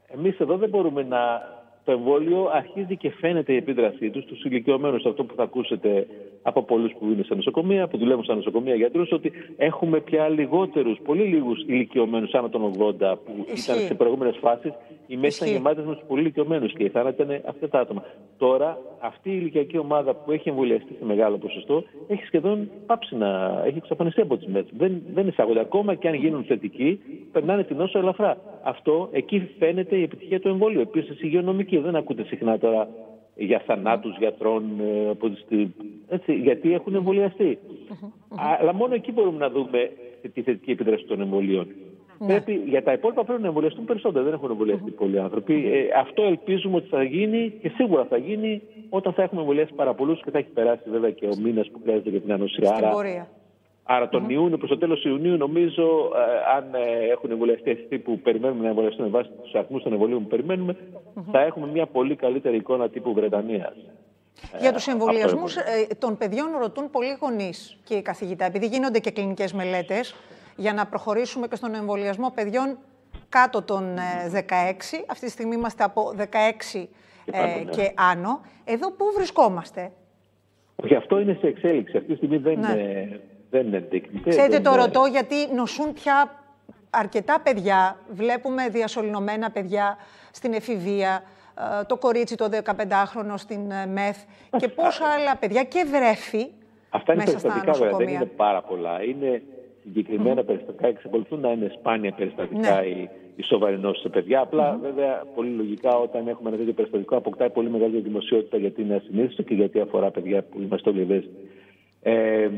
Speaker 2: εμείς εδώ δεν μπορούμε να... Το εμβόλιο αρχίζει και φαίνεται η επίδρασή τους στους ηλικιωμένους. Αυτό που θα ακούσετε από πολλούς που είναι στα νοσοκομεία, που δουλεύουν στα νοσοκομεία γιατρούς, ότι έχουμε πια λιγότερους, πολύ λίγους ηλικιωμένους άνω των 80 που
Speaker 1: Ισχύει.
Speaker 2: ήταν σε προηγούμενες φάσεις. Οι μέσεις ήταν
Speaker 1: Ισχύει.
Speaker 2: γεμάτες με τους πολύ ηλικιωμένους και οι θάνατοι ήταν αυτά τα άτομα. Τώρα αυτή η ηλικιακή ομάδα που έχει εμβολιαστεί σε μεγάλο ποσοστό έχει σχεδόν πάψει να έχει εξαφανιστεί από τις μέτρες. Δεν, δεν εισάγονται ακόμα και αν γίνουν θετικοί, περνάνε την νόσο ελαφρά. Αυτό εκεί φαίνεται η επιτυχία του εμβόλιου. Επίσης υγειονομική. Δεν ακούτε συχνά τώρα για θανάτους γιατρών, ε, από τις- έτσι, γιατί έχουν εμβολιαστεί. Αλλά μόνο εκεί μπορούμε να δούμε τη θετική επίδραση των εμβολίων. Πρέπει, για τα υπόλοιπα πρέπει να εμβολιαστούν περισσότερο. Δεν έχουν εμβολιαστεί πολλοί άνθρωποι. Ε, αυτό ελπίζουμε ότι θα γίνει και σίγουρα θα γίνει όταν θα έχουμε εμβολιάσει πάρα πολλούς και θα έχει περάσει βέβαια και ο μήνας που χρειάζεται για την ανοσία.
Speaker 1: Στην
Speaker 2: Άρα,
Speaker 1: πορεία.
Speaker 2: Άρα τον Ιούνιο, προς το τέλος Ιουνίου, νομίζω, ε, αν ε, έχουν εμβολιαστεί αυτοί που περιμένουμε να εμβολιαστούν με βάση τους αριθμούς των εμβολίων που περιμένουμε, θα έχουμε μια πολύ καλύτερη εικόνα τύπου Βρετανίας.
Speaker 1: Για τους εμβολιασμούς
Speaker 2: αυτό
Speaker 1: των παιδιών ρωτούν πολλοί γονείς, κύριε καθηγητά, επειδή γίνονται και κλινικές μελέτες, για να προχωρήσουμε και στον εμβολιασμό παιδιών κάτω των ε, 16. Αυτή τη στιγμή είμαστε από 16
Speaker 2: Και πάνω,
Speaker 1: ε,
Speaker 2: ναι.
Speaker 1: και άνω. Εδώ πού βρισκόμαστε;
Speaker 2: Όχι, αυτό είναι σε εξέλιξη. Αυτή τη στιγμή δεν,
Speaker 1: Ναι.
Speaker 2: Είναι, δεν είναι ενδείκνυται.
Speaker 1: Ξέρετε,
Speaker 2: δεν
Speaker 1: το
Speaker 2: είναι-
Speaker 1: ρωτώ γιατί νοσούν πια αρκετά παιδιά. Βλέπουμε διασωληνωμένα παιδιά στην εφηβεία, ε, το κορίτσι το 15χρονο στην ε, ΜΕΘ και (laughs) πόσα άλλα παιδιά και βρέφη
Speaker 2: Αυτά είναι
Speaker 1: μέσα στα
Speaker 2: περιστατικά βέβαια, δεν
Speaker 1: νοσοκομεία.
Speaker 2: είναι πάρα πολλά. Είναι συγκεκριμένα περιστατικά, εξακολουθούν να είναι σπάνια περιστατικά
Speaker 1: Ναι.
Speaker 2: οι, οι σοβαροί νόσοι σε παιδιά. Απλά, βέβαια, πολύ λογικά όταν έχουμε ένα τέτοιο περιστατικό αποκτάει πολύ μεγάλη δημοσιότητα γιατί είναι ασυνήθιστο και γιατί αφορά παιδιά που είμαστε όλοι ευαίσθητοι. Ε,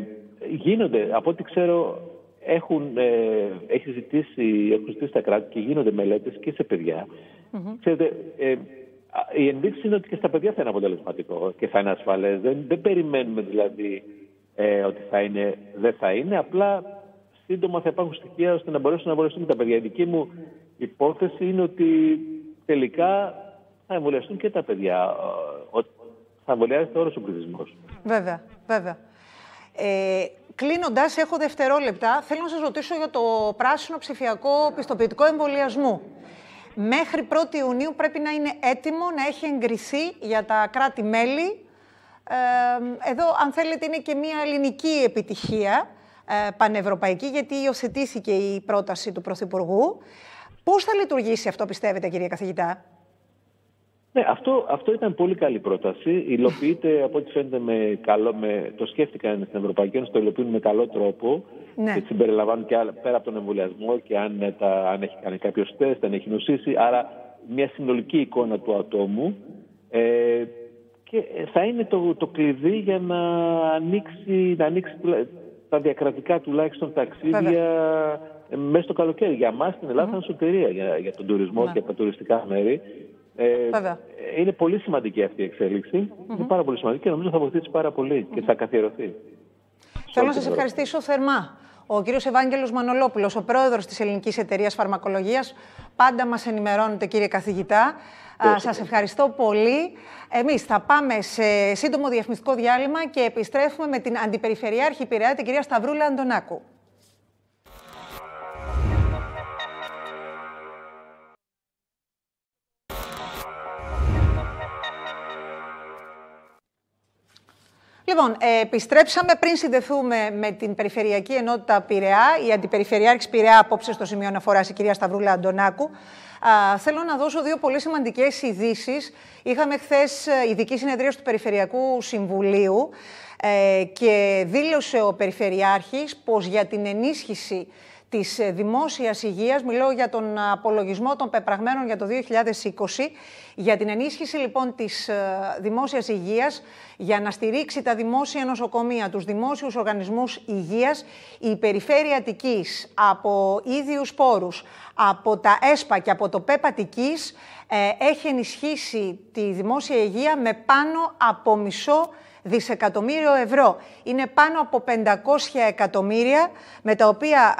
Speaker 2: γίνονται, από ό,τι ξέρω, έχουν, ε, έχει ζητήσει, έχουν ζητήσει τα κράτη και γίνονται μελέτες και σε παιδιά. Ξέρετε, ε, α, η ενδείξη είναι ότι και στα παιδιά θα είναι αποτελεσματικό και θα είναι ασφαλές. Δεν, δεν περιμένουμε δηλαδή ε, ότι θα είναι, δεν θα είναι. Απλά σύντομα θα υπάρχουν στοιχεία ώστε να μπορέσουν να εμβολιαστούν τα παιδιά. Η δική μου υπόθεση είναι ότι τελικά θα εμβολιαστούν και τα παιδιά. Θα εμβολιάζεται όλος ο πληθυσμός.
Speaker 1: Βέβαια, βέβαια. Ε, Κλείνοντας, έχω δευτερόλεπτα. Θέλω να σας ρωτήσω για το πράσινο ψηφιακό πιστοποιητικό εμβολιασμού. Μέχρι 1η Ιουνίου πρέπει να είναι έτοιμο, να έχει εγκριθεί για τα κράτη-μέλη. Ε, εδώ, αν θέλετε, είναι και μια ελληνική επιτυχία ε, πανευρωπαϊκή, γιατί υιοθετήθηκε η πρόταση του Πρωθυπουργού. Πώς θα λειτουργήσει αυτό, πιστεύετε, κυρία καθηγητά;
Speaker 2: Ναι, αυτό, αυτό ήταν πολύ καλή πρόταση. Υλοποιείται από ό,τι φαίνεται με καλό, με, το σκέφτηκαν στην Ευρωπαϊκή Ένωση, το υλοποιούν με καλό τρόπο. Ναι. Και συμπεριλαμβάνουν και άλλα, πέρα από τον εμβολιασμό και αν, τα, αν έχει κάνει κάποιος τεστ, αν έχει νοσήσει. Άρα μια συνολική εικόνα του ατόμου. Ε, και θα είναι το, το κλειδί για να ανοίξει, να ανοίξει τα διακρατικά τουλάχιστον ταξίδια ε, μέσα στο καλοκαίρι. Για εμά στην Ελλάδα είναι σωτηρία για, για τον τουρισμό ναι. και τα τουριστικά μέρη. Ε, είναι πολύ σημαντική αυτή η εξέλιξη. Είναι πάρα πολύ σημαντική και νομίζω θα βοηθήσει πάρα πολύ και θα καθιερωθεί.
Speaker 1: Θέλω να σας ευχαριστήσω θερμά. Ο κύριος Ευάγγελος Μανολόπουλος, ο πρόεδρος της Ελληνικής Εταιρείας Φαρμακολογίας, πάντα μας ενημερώνετε, κύριε καθηγητά. Σας ευχαριστώ πολύ. Εμείς θα πάμε σε σύντομο διαφημιστικό διάλειμμα και επιστρέφουμε με την Αντιπεριφερειάρχη Πειραιά, την κυρία Σταυρούλα Αντωνάκου. Λοιπόν, ε, επιστρέψαμε πριν συνδεθούμε με την Περιφερειακή Ενότητα Πειραιά, η Αντιπεριφερειάρχης Πειραιά απόψε στο σημείο αναφοράς, η κυρία Σταυρούλα Αντωνάκου. Α, θέλω να δώσω δύο πολύ σημαντικές ειδήσεις. Είχαμε χθες ε, ειδική συνεδρία του Περιφερειακού Συμβουλίου ε, και δήλωσε ο Περιφερειάρχης πως για την ενίσχυση της ε, δημόσιας υγείας, μιλώ για τον απολογισμό των πεπραγμένων για το 2020, για την ενίσχυση λοιπόν της ε, δημόσιας υγείας, για να στηρίξει τα δημόσια νοσοκομεία, τους δημόσιους οργανισμούς υγείας, η Περιφέρεια Αττικής από ίδιους πόρους, από τα ΕΣΠΑ και από το ΠΕΠ Αττικής, ε, έχει ενισχύσει τη δημόσια υγεία με πάνω από μισό δισεκατομμύριο ευρώ. Είναι πάνω από 500 εκατομμύρια με τα οποία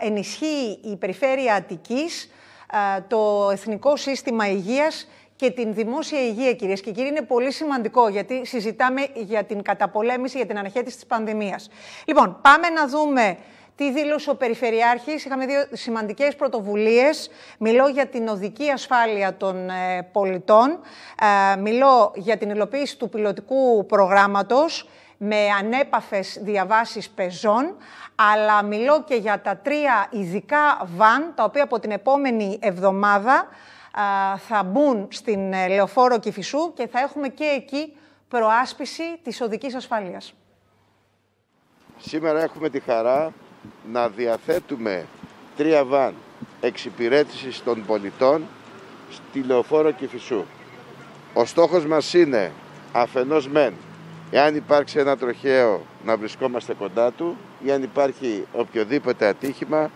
Speaker 1: ενισχύει η Περιφέρεια Αττικής το Εθνικό Σύστημα Υγείας και την δημόσια υγεία, κυρίες και κύριοι, είναι πολύ σημαντικό γιατί συζητάμε για την καταπολέμηση, για την αναχέτηση της πανδημίας. Λοιπόν, πάμε να δούμε τι δήλωσε ο Περιφερειάρχης; Είχαμε δύο σημαντικές πρωτοβουλίες. Μιλώ για την οδική ασφάλεια των ε, πολιτών. Ε, μιλώ για την υλοποίηση του πιλωτικού προγράμματος με ανέπαφες διαβάσεις πεζών, αλλά μιλώ και για τα τρία ειδικά βαν, τα οποία από την επόμενη εβδομάδα ε, θα μπουν στην Λεωφόρο Κηφισού και θα έχουμε και εκεί προάσπιση της οδικής ασφάλειας.
Speaker 3: Σήμερα έχουμε τη χαρά να διαθέτουμε τρία βαν εξυπηρέτησης των πολιτών στη Λεωφόρο Κηφισού. Ο στόχος μας είναι αφενός μεν, εάν υπάρξει ένα τροχαίο να βρισκόμαστε κοντά του ή αν υπάρχει οποιοδήποτε ατύχημα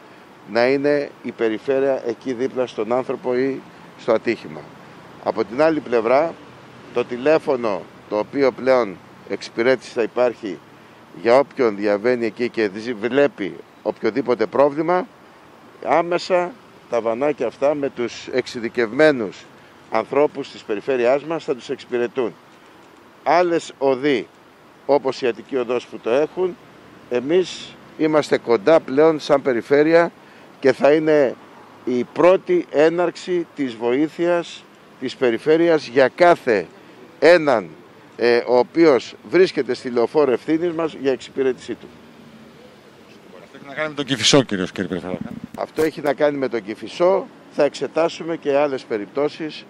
Speaker 3: να είναι η περιφέρεια εκεί δίπλα στον άνθρωπο ή στο ατύχημα. Από την άλλη πλευρά το τηλέφωνο το οποίο πλέον εξυπηρέτηση θα υπάρχει για όποιον διαβαίνει εκεί και βλέπει οποιοδήποτε πρόβλημα, άμεσα τα βανάκια αυτά με τους εξειδικευμένους ανθρώπους της περιφέρειάς μας θα τους εξυπηρετούν. Άλλες οδοί, όπως η Αττική Οδός που το έχουν, εμείς είμαστε κοντά πλέον σαν περιφέρεια και θα είναι η πρώτη έναρξη της βοήθειας της περιφέρειας για κάθε έναν ε, ο οποίος βρίσκεται στη λεωφόρο ευθύνης μας για εξυπηρέτησή του.
Speaker 4: Αυτό έχει να κάνει με τον Κηφισό, κύριος κύριε
Speaker 3: Αυτό έχει να κάνει με τον Κηφισό. Θα εξετάσουμε και άλλες περιπτώσεις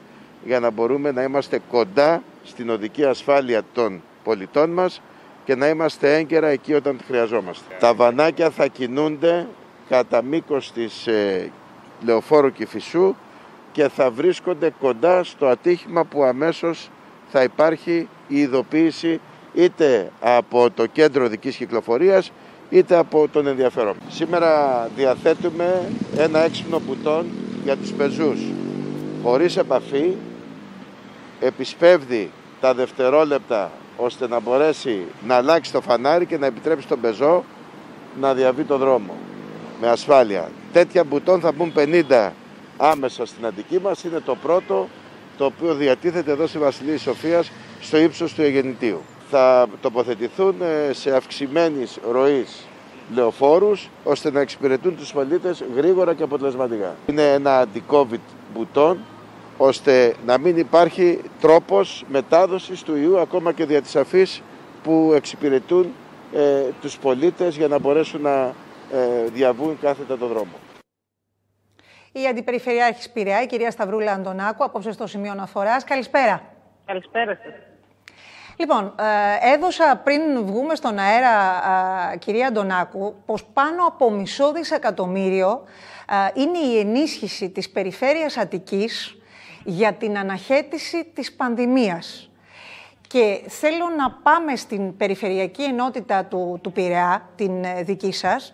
Speaker 3: για να μπορούμε να είμαστε κοντά στην οδική ασφάλεια των πολιτών μας και να είμαστε έγκαιρα εκεί όταν χρειαζόμαστε. Τα βανάκια θα κινούνται κατά μήκος της ε, λεωφόρου Κηφισού και θα βρίσκονται κοντά στο ατύχημα που αμέσως θα υπάρχει η ειδοποίηση είτε από το κέντρο δικής κυκλοφορίας είτε από τον ενδιαφερόμενο. Σήμερα διαθέτουμε ένα έξυπνο μπουτόν για τους πεζούς. Χωρίς επαφή επισπεύδει τα δευτερόλεπτα ώστε να μπορέσει να αλλάξει το φανάρι και να επιτρέψει τον πεζό να διαβεί το δρόμο. με ασφάλεια. Τέτοια μπουτών θα μπουν 50 άμεσα στην Αττική μας. Είναι το πρώτο το οποίο διατίθεται εδώ στη Βασιλεία Σοφίας στο ύψος του Αιγεννητίου. Θα τοποθετηθούν ε, σε αυξημένης ροής λεωφόρους ώστε να εξυπηρετούν τους πολίτες γρήγορα και αποτελεσματικά. Είναι ένα αντι-COVID μπουτόν ώστε να μην υπάρχει τρόπος μετάδοσης του ιού ακόμα και δια της αφής που εξυπηρετούν ε, τους πολίτες για να μπορέσουν να ε, διαβούν κάθετα το δρόμο.
Speaker 1: Η Αντιπεριφερειάρχης Πειραιά, η κυρία Σταυρούλα Αντωνάκου, απόψε στο σημείο αναφοράς. Καλησπέρα.
Speaker 5: Καλησπέρα σας.
Speaker 1: Λοιπόν, ε, έδωσα πριν βγούμε στον αέρα, κυρία Αντωνάκου, πως πάνω από μισό δισεκατομμύριο είναι η ενίσχυση της περιφέρειας Αττικής για την αναχέτηση της πανδημίας. Και θέλω να πάμε στην περιφερειακή ενότητα του, του Πειραιά, την ε, δική σας,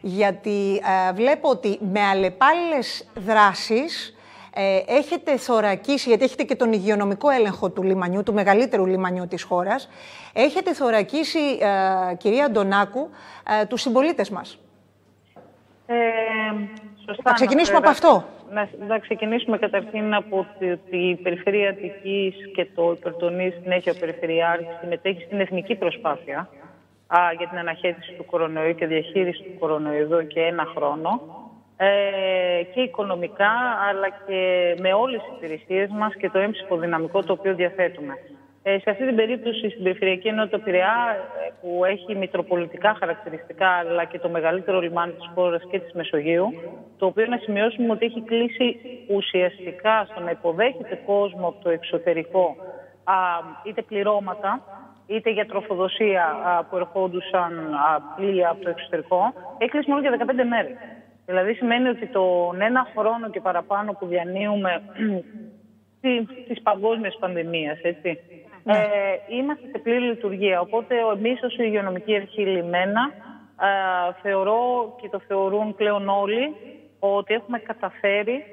Speaker 1: γιατί ε, βλέπω ότι με αλλεπάλληλες δράσεις ε, έχετε θωρακίσει, γιατί έχετε και τον υγειονομικό έλεγχο του λιμανιού, του μεγαλύτερου λιμανιού της χώρας, έχετε θωρακίσει, κυρία Αντωνάκου, ε, τους συμπολίτες μας.
Speaker 5: Ε, σωστά.
Speaker 1: Θα ξεκινήσουμε από αυτό
Speaker 5: να, να ξεκινήσουμε καταρχήν από τη, Περιφερεια Αττικής και το υπερτονή συνέχεια Περιφερειάρχη συμμετέχει στην εθνική προσπάθεια α, για την αναχέτηση του κορονοϊού και διαχείριση του κορονοϊού εδώ και ένα χρόνο ε, και οικονομικά αλλά και με όλες τις υπηρεσίες μας και το έμψυχο δυναμικό το οποίο διαθέτουμε. Ε, σε αυτή την περίπτωση, στην Περιφερειακή Ενότητα Πειραιά, ε, που έχει μητροπολιτικά χαρακτηριστικά, αλλά και το μεγαλύτερο λιμάνι της χώρας και της Μεσογείου, το οποίο να σημειώσουμε ότι έχει κλείσει ουσιαστικά στο να υποδέχεται κόσμο από το εξωτερικό, α, είτε πληρώματα, είτε για τροφοδοσία α, που ερχόντουσαν πλοία από το εξωτερικό, έκλεισε μόνο για 15 μέρες. Δηλαδή σημαίνει ότι τον ένα χρόνο και παραπάνω που διανύουμε (clears throat) της παγκόσμιας πανδημίας, έτσι. Ναι. Ε, είμαστε σε πλήρη λειτουργία, οπότε εμείς ως υγειονομική αρχή λιμένα ε, θεωρώ και το θεωρούν πλέον όλοι ότι έχουμε καταφέρει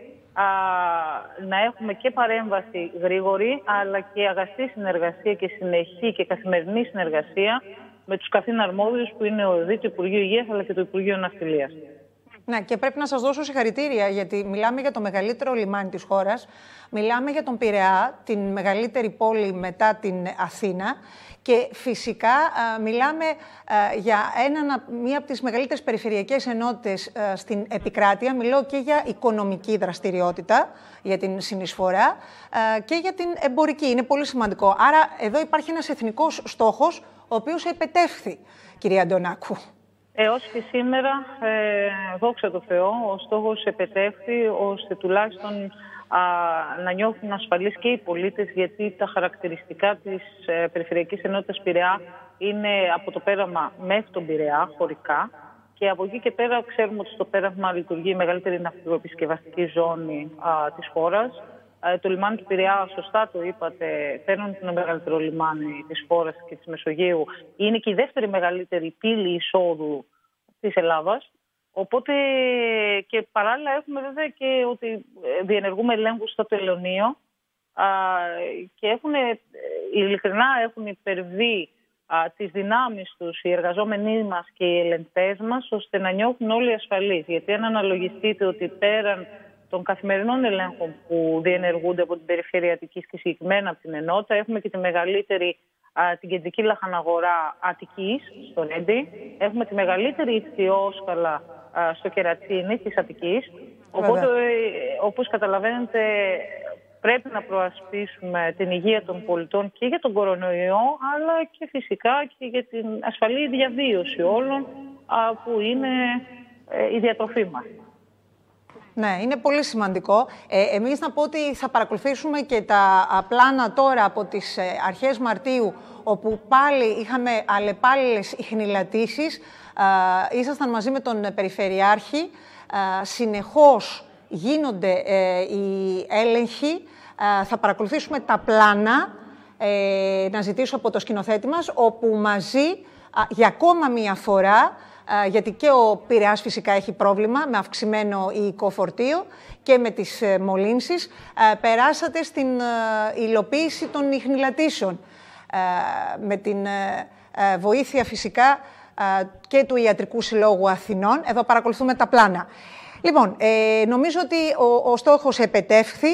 Speaker 5: να έχουμε και παρέμβαση γρήγορη αλλά και αγαστή συνεργασία και συνεχή και καθημερινή συνεργασία με τους καθήν αρμόδιους που είναι ο ΔΗ, το Υπουργείο Υγείας αλλά και το Υπουργείο Ναυτιλίας.
Speaker 1: Ναι, και πρέπει να σας δώσω συγχαρητήρια, γιατί μιλάμε για το μεγαλύτερο λιμάνι της χώρας, μιλάμε για τον Πειραιά, την μεγαλύτερη πόλη μετά την Αθήνα και φυσικά μιλάμε για ένα, μία από τις μεγαλύτερες περιφερειακές ενότητες στην επικράτεια. Μιλώ και για οικονομική δραστηριότητα, για την συνεισφορά και για την εμπορική. Είναι πολύ σημαντικό. Άρα εδώ υπάρχει ένας εθνικός στόχος, ο οποίος επετεύχθη, κυρία Αντωνάκου.
Speaker 5: Έως και σήμερα, ε, δόξα τω Θεώ, ο στόχος επετεύχθη ώστε τουλάχιστον α, να νιώθουν ασφαλείς και οι πολίτες γιατί τα χαρακτηριστικά της ε, Περιφερειακής Ενότητας Πειραιά είναι από το πέραμα μέχρι τον Πειραιά, χωρικά και από εκεί και πέρα ξέρουμε ότι στο πέρασμα λειτουργεί η μεγαλύτερη ναυτικοεπισκευαστική ζώνη α, της χώρας. Ε, το λιμάνι του Πειραιά, σωστά το είπατε, φέρνουν το μεγαλύτερο λιμάνι της χώρας και της Μεσογείου. Είναι και η δεύτερη μεγαλύτερη πύλη εισόδου της Ελλάδας. Οπότε και παράλληλα έχουμε βέβαια και ότι ε, διενεργούμε ελέγχους στο τελωνίο και έχουν, ε, ειλικρινά έχουν υπερβεί α, τις δυνάμεις τους οι εργαζόμενοι μας και οι ελεγκτές μας ώστε να νιώθουν όλοι ασφαλείς. Γιατί αν αναλογιστείτε ότι πέραν των καθημερινών ελέγχων που διενεργούνται από την Περιφερειατική και συγκεκριμένα από την Ενότητα έχουμε και τη μεγαλύτερη την κεντρική λαχαναγορά Αττικής, στο Ρέντι. Έχουμε τη μεγαλύτερη ηθιόσκαλα στο Κερατσίνη της Αττικής. Οπότε, ε, όπως καταλαβαίνετε, πρέπει να προασπίσουμε την υγεία των πολιτών και για τον κορονοϊό, αλλά και φυσικά και για την ασφαλή διαβίωση όλων που είναι ε, η διατροφή μας.
Speaker 1: Ναι, είναι πολύ σημαντικό. Ε, εμείς να πω ότι θα παρακολουθήσουμε και τα πλάνα τώρα από τις ε, αρχές Μαρτίου, όπου πάλι είχαμε αλλεπάλληλες ιχνηλατήσεις. Ε, ήσασταν μαζί με τον Περιφερειάρχη. Ε, συνεχώς γίνονται ε, οι έλεγχοι. θα παρακολουθήσουμε τα πλάνα, να ζητήσω από το σκηνοθέτη μας, όπου μαζί για ακόμα μία φορά γιατί και ο Πειραιάς φυσικά έχει πρόβλημα με αυξημένο υλικό φορτίο και με τις ε, μολύνσεις. Περάσατε στην ε, υλοποίηση των ιχνηλατήσεων με την ε, βοήθεια φυσικά και του Ιατρικού Συλλόγου Αθηνών. Εδώ παρακολουθούμε τα πλάνα. Λοιπόν, ε, νομίζω ότι ο, ο στόχος επετεύχθη.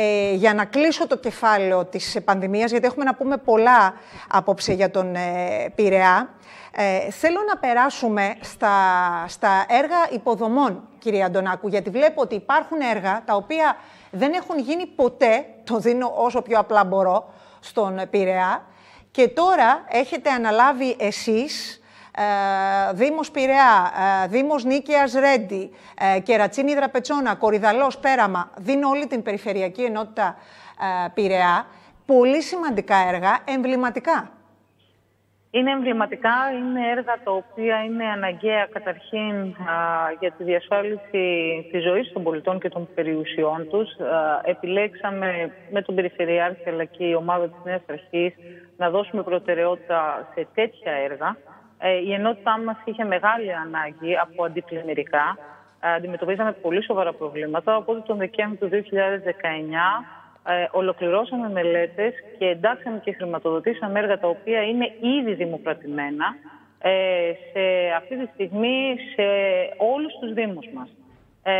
Speaker 1: Ε, για να κλείσω το κεφάλαιο της πανδημίας, γιατί έχουμε να πούμε πολλά απόψε για τον ε, Πειραιά, ε, θέλω να περάσουμε στα, στα έργα υποδομών, κυρία Αντωνάκου, γιατί βλέπω ότι υπάρχουν έργα τα οποία δεν έχουν γίνει ποτέ, το δίνω όσο πιο απλά μπορώ, στον Πειραιά, και τώρα έχετε αναλάβει εσείς ε, Δήμος Πειραιά, ε, Δήμος Νίκαιας Ρέντι, ε, Κερατσίνη Δραπετσόνα, Κορυδαλός Πέραμα, δίνω όλη την περιφερειακή ενότητα Πειραιά. Πολύ σημαντικά έργα, εμβληματικά.
Speaker 5: Είναι εμβληματικά, είναι έργα τα οποία είναι αναγκαία καταρχήν για τη διασφάλιση της ζωής των πολιτών και των περιουσιών τους. επιλέξαμε με τον Περιφερειάρχη αλλά και η ομάδα της Νέας Αρχής να δώσουμε προτεραιότητα σε τέτοια έργα. Ε, η ενότητά μας είχε μεγάλη ανάγκη από αντιπλημμυρικά. Ε, αντιμετωπίζαμε πολύ σοβαρά προβλήματα. Οπότε τον Δεκέμβριο του 2019 ε, ολοκληρώσαμε μελέτες και εντάξαμε και χρηματοδοτήσαμε έργα τα οποία είναι ήδη δημοκρατημένα ε, σε αυτή τη στιγμή σε όλους τους Δήμους μας. Ε,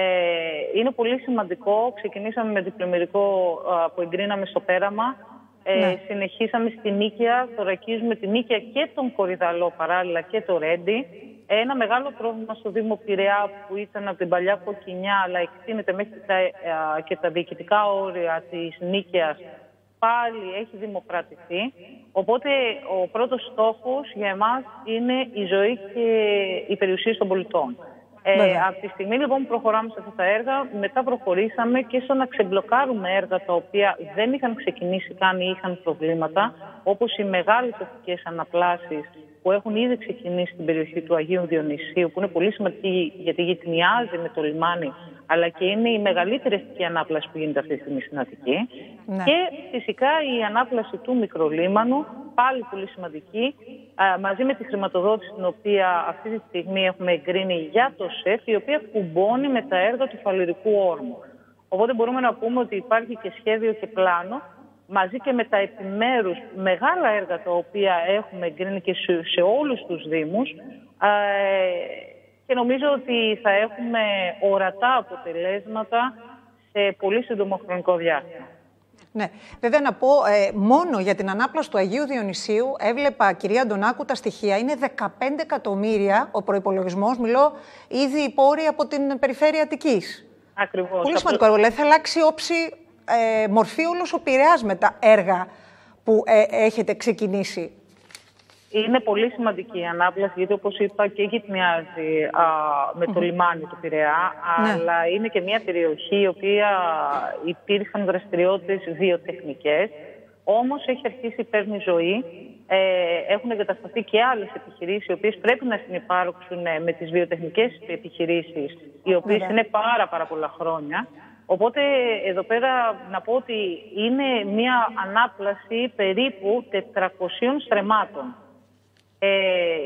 Speaker 5: είναι πολύ σημαντικό. Ξεκινήσαμε με διπλημμυρικό που εγκρίναμε στο πέραμα. Ε, ναι. Συνεχίσαμε στη Νίκαια, θωρακίζουμε τη Νίκαια και τον Κορυδαλό παράλληλα και το Ρέντι. Ένα μεγάλο πρόβλημα στο Δήμο Πειραιά που ήταν από την παλιά κοκκινιά αλλά εκτείνεται μέχρι τα, ε, και τα διοικητικά όρια της Νίκαιας πάλι έχει δημοκρατηθεί. Οπότε ο πρώτος στόχος για εμάς είναι η ζωή και η περιουσία των πολιτών. Ε, από τη στιγμή λοιπόν που προχωράμε σε αυτά τα έργα, μετά προχωρήσαμε και στο να ξεμπλοκάρουμε έργα τα οποία δεν είχαν ξεκινήσει καν ή είχαν προβλήματα, όπως οι μεγάλες αστικές αναπλάσεις που έχουν ήδη ξεκινήσει στην περιοχή του Αγίου Διονυσίου, που είναι πολύ σημαντική γιατί γυτνιάζει με το λιμάνι, αλλά και είναι η μεγαλύτερη αστική ανάπλαση που γίνεται αυτή τη στιγμή στην Αττική. Ναι. Και φυσικά η ανάπλαση του μικρολίμανου, πάλι πολύ σημαντική, μαζί με τη χρηματοδότηση την οποία αυτή τη στιγμή έχουμε εγκρίνει για το ΣΕΦ, η οποία κουμπώνει με τα έργα του φαλυρικού όρμου. Οπότε μπορούμε να πούμε ότι υπάρχει και σχέδιο και πλάνο μαζί και με τα επιμέρους μεγάλα έργα τα οποία έχουμε εγκρίνει και σε, όλους τους Δήμους και νομίζω ότι θα έχουμε ορατά αποτελέσματα σε πολύ σύντομο χρονικό διάστημα.
Speaker 1: Ναι. Βέβαια να πω, ε, μόνο για την ανάπλαση του Αγίου Διονυσίου έβλεπα, κυρία Αντωνάκου, τα στοιχεία. Είναι 15 εκατομμύρια ο προϋπολογισμός, μιλώ ήδη οι πόροι από την περιφέρεια Αττικής.
Speaker 5: Ακριβώς.
Speaker 1: Πολύ σημαντικό έργο. Δηλαδή θα αλλάξει όψη ε, μορφή όλος ο Πειραιάς με τα έργα που ε, έχετε ξεκινήσει.
Speaker 5: Είναι πολύ σημαντική η ανάπλαση, γιατί όπως είπα και γυτνιάζει με το λιμάνι του Πειραιά, ναι. αλλά είναι και μια περιοχή η οποία υπήρχαν δραστηριότητες βιοτεχνικές, όμως έχει αρχίσει, παίρνει ζωή, ε, έχουν εγκατασταθεί και άλλες επιχειρήσεις, οι οποίες πρέπει να συνεπάρξουν ε, με τις βιοτεχνικές επιχειρήσεις, οι οποίες είναι πάρα πάρα πολλά χρόνια. Οπότε εδώ πέρα να πω ότι είναι μια ανάπλαση περίπου 400 στρεμάτων. Ε,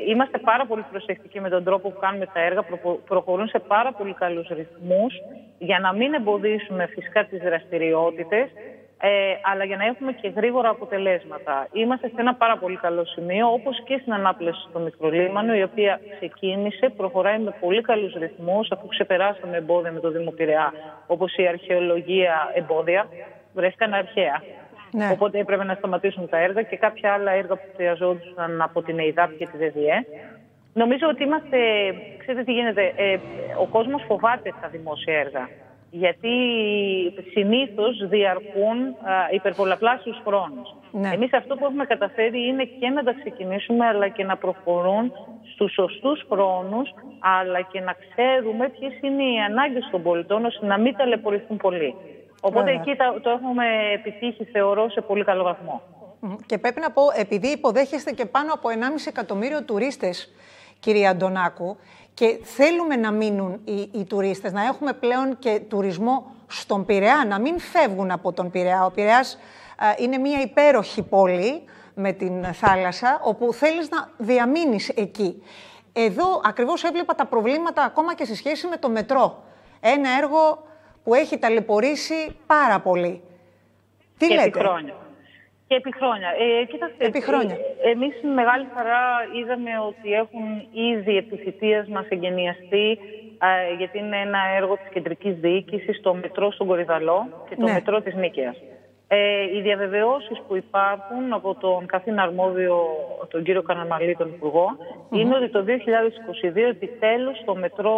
Speaker 5: είμαστε πάρα πολύ προσεκτικοί με τον τρόπο που κάνουμε τα έργα, προχωρούν σε πάρα πολύ καλούς ρυθμούς για να μην εμποδίσουμε φυσικά τις δραστηριότητες ε, αλλά για να έχουμε και γρήγορα αποτελέσματα. Είμαστε σε ένα πάρα πολύ καλό σημείο, όπως και στην ανάπλαση στο μικρολίμανο, η οποία ξεκίνησε, προχωράει με πολύ καλούς ρυθμούς, αφού ξεπεράσαμε εμπόδια με το Δήμο Πειραιά, όπως η αρχαιολογία εμπόδια, βρέθηκαν αρχαία. Ναι. Οπότε έπρεπε να σταματήσουν τα έργα και κάποια άλλα έργα που χρειαζόντουσαν από την ΕΙΔΑΠ και τη ΔΕΔΙΕ. Νομίζω ότι είμαστε, ξέρετε τι γίνεται, ε, ο κόσμος φοβάται τα δημόσια έργα γιατί συνήθως διαρκούν υπερπολαπλάσιους χρόνους. Ναι. Εμείς αυτό που έχουμε καταφέρει είναι και να τα ξεκινήσουμε αλλά και να προχωρούν στους σωστούς χρόνους αλλά και να ξέρουμε ποιες είναι οι ανάγκες των πολιτών ώστε να μην ταλαιπωρηθούν πολύ. Οπότε εκεί το έχουμε επιτύχει θεωρώ σε πολύ καλό βαθμό.
Speaker 1: Και πρέπει να πω, επειδή υποδέχεστε και πάνω από 1,5 εκατομμύριο τουρίστες, κυρία Αντωνάκου, και θέλουμε να μείνουν οι, οι τουρίστες, να έχουμε πλέον και τουρισμό στον Πειραιά, να μην φεύγουν από τον Πειραιά. Ο Πειραιάς είναι μια υπέροχη πόλη με την θάλασσα, όπου θέλεις να διαμείνεις εκεί. Εδώ ακριβώς έβλεπα τα προβλήματα ακόμα και σε σχέση με το μετρό. Ένα έργο που έχει ταλαιπωρήσει πάρα πολύ.
Speaker 5: Τι και λέτε; Χρόνια. Και επί χρόνια. Ε, κοιτάξτε,
Speaker 1: Επί χρόνια.
Speaker 5: Ε, εμείς με μεγάλη χαρά είδαμε ότι έχουν ήδη επί μας εγκαινιαστεί ε, γιατί είναι ένα έργο της κεντρικής διοίκησης, το μετρό στον Κορυδαλό και το
Speaker 1: Ναι.
Speaker 5: μετρό της Νίκαιας. Ε, οι διαβεβαιώσεις που υπάρχουν από τον καθήνα αρμόδιο, τον κύριο Καναμαλή, τον υπουργο είναι ότι το 2022 επιτέλους το μετρό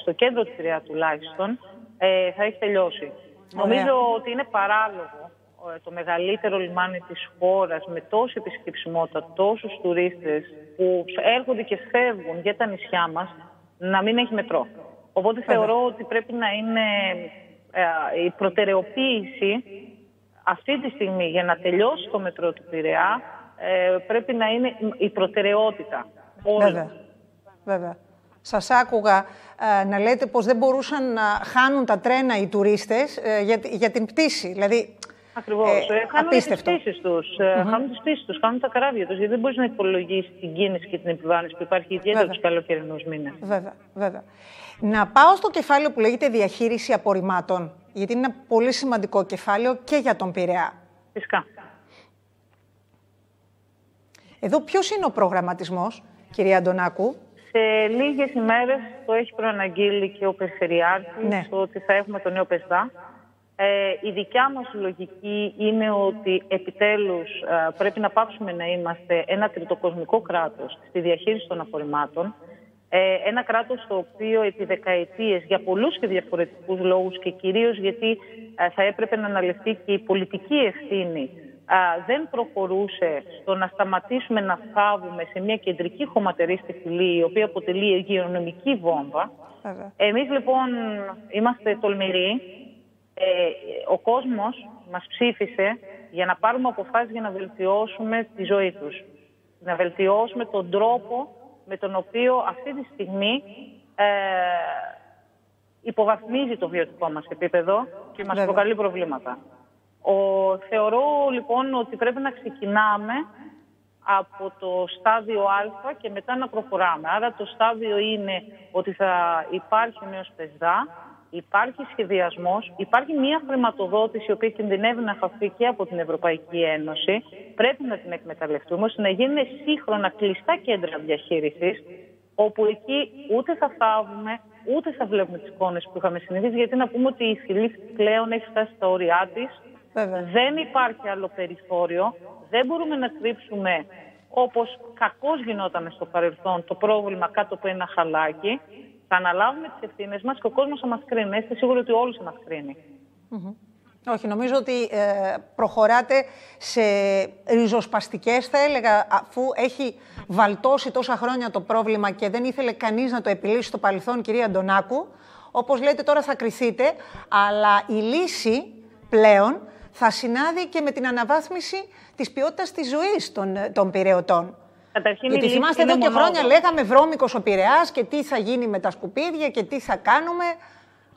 Speaker 5: στο κέντρο της Πειραιά τουλάχιστον ε, θα έχει τελειώσει.
Speaker 1: Ωραία.
Speaker 5: Νομίζω ότι είναι παράλογο ε, το μεγαλύτερο λιμάνι της χώρας με τόση επισκεψιμότητα, τόσους τουρίστες που έρχονται και φεύγουν για τα νησιά μας να μην έχει μετρό. Οπότε θεωρώ ότι πρέπει να είναι ε, η προτεραιοποίηση αυτή τη στιγμή για να τελειώσει το μετρό του Πειραιά ε, πρέπει να είναι η προτεραιότητα. όλων.
Speaker 1: Βέβαια. Βέβαια. Σας άκουγα ε, να λέτε πως δεν μπορούσαν να χάνουν τα τρένα οι τουρίστες ε, για, τη- για την πτήση. Δηλαδή,
Speaker 5: Ακριβώς.
Speaker 1: Ε,
Speaker 5: Ε, χάνουν
Speaker 1: απίστευτο.
Speaker 5: τις πτήσεις τους. Χάνουν τις πτήσεις τους, χάνουν τα καράβια τους. Γιατί δεν μπορείς να υπολογίσεις την κίνηση και την επιβάρυνση που υπάρχει ιδιαίτερα
Speaker 1: Βέβαια.
Speaker 5: τους καλοκαιρινούς μήνες.
Speaker 1: βέβαια, βέβαια. Να πάω στο κεφάλαιο που λέγεται διαχείριση απορριμμάτων, γιατί είναι ένα πολύ σημαντικό κεφάλαιο και για τον Πειραιά.
Speaker 5: Φυσικά.
Speaker 1: Εδώ ποιος είναι ο προγραμματισμός, κυρία Αντωνάκου;
Speaker 5: Σε λίγες ημέρες το έχει προαναγγείλει και ο Περιφερειάρχης
Speaker 1: Ναι.
Speaker 5: ότι θα έχουμε το νέο ΠΕΣΔΑ. Ε, η δικιά μας λογική είναι ότι επιτέλους ε, πρέπει να πάψουμε να είμαστε ένα τριτοκοσμικό κράτος στη διαχείριση των απορριμμάτων. Ε, ένα κράτος το οποίο επί δεκαετίες για πολλούς και διαφορετικούς λόγους και κυρίως γιατί ε, θα έπρεπε να αναλυθεί και η πολιτική ευθύνη α, δεν προχωρούσε στο να σταματήσουμε να φάβουμε σε μια κεντρική χωματερή στη φυλή η οποία αποτελεί υγειονομική βόμβα.
Speaker 1: Βέβαια.
Speaker 5: Εμείς λοιπόν είμαστε τολμηροί. Ε, ο κόσμος μας ψήφισε για να πάρουμε αποφάσεις για να βελτιώσουμε τη ζωή τους. Να βελτιώσουμε τον τρόπο με τον οποίο αυτή τη στιγμή ε, υποβαθμίζει το βιωτικό μας επίπεδο και μας
Speaker 1: Βέβαια.
Speaker 5: προκαλεί προβλήματα. Ο, θεωρώ λοιπόν ότι πρέπει να ξεκινάμε από το στάδιο Α και μετά να προχωράμε. Άρα το στάδιο είναι ότι θα υπάρχει ο νέος ΠΕΣΔΑ, υπάρχει σχεδιασμός, υπάρχει μια χρηματοδότηση η οποία κινδυνεύει να χαθεί και από την Ευρωπαϊκή Ένωση. Πρέπει να την εκμεταλλευτούμε ώστε να γίνουν σύγχρονα κλειστά κέντρα διαχείρισης όπου εκεί ούτε θα θάβουμε, ούτε θα βλέπουμε τις εικόνες που είχαμε συνηθίσει, γιατί να πούμε ότι η φυλή πλέον έχει φτάσει στα όρια της,
Speaker 1: Βέβαια.
Speaker 5: δεν υπάρχει άλλο περιθώριο, δεν μπορούμε να κρύψουμε όπως κακώς γινόταν στο παρελθόν το πρόβλημα κάτω από ένα χαλάκι. Θα αναλάβουμε τις ευθύνες μας και ο κόσμος θα μας κρίνει. Είστε σίγουροι ότι όλους θα μας κρίνει.
Speaker 1: Όχι, νομίζω ότι ε, προχωράτε σε ριζοσπαστικές, θα έλεγα, αφού έχει βαλτώσει τόσα χρόνια το πρόβλημα και δεν ήθελε κανείς να το επιλύσει στο παρελθόν, κυρία Αντωνάκου. Όπως λέτε τώρα θα κριθείτε, αλλά η λύση πλέον θα συνάδει και με την αναβάθμιση της ποιότητας της ζωής των, ε, των πυρεωτών.
Speaker 5: Καταρχήν, η
Speaker 1: Γιατί
Speaker 5: λύση
Speaker 1: θυμάστε
Speaker 5: είναι
Speaker 1: εδώ και χρόνια
Speaker 5: μονόδρομη.
Speaker 1: λέγαμε βρώμικος ο Πειραιάς και τι θα γίνει με τα σκουπίδια και τι θα κάνουμε.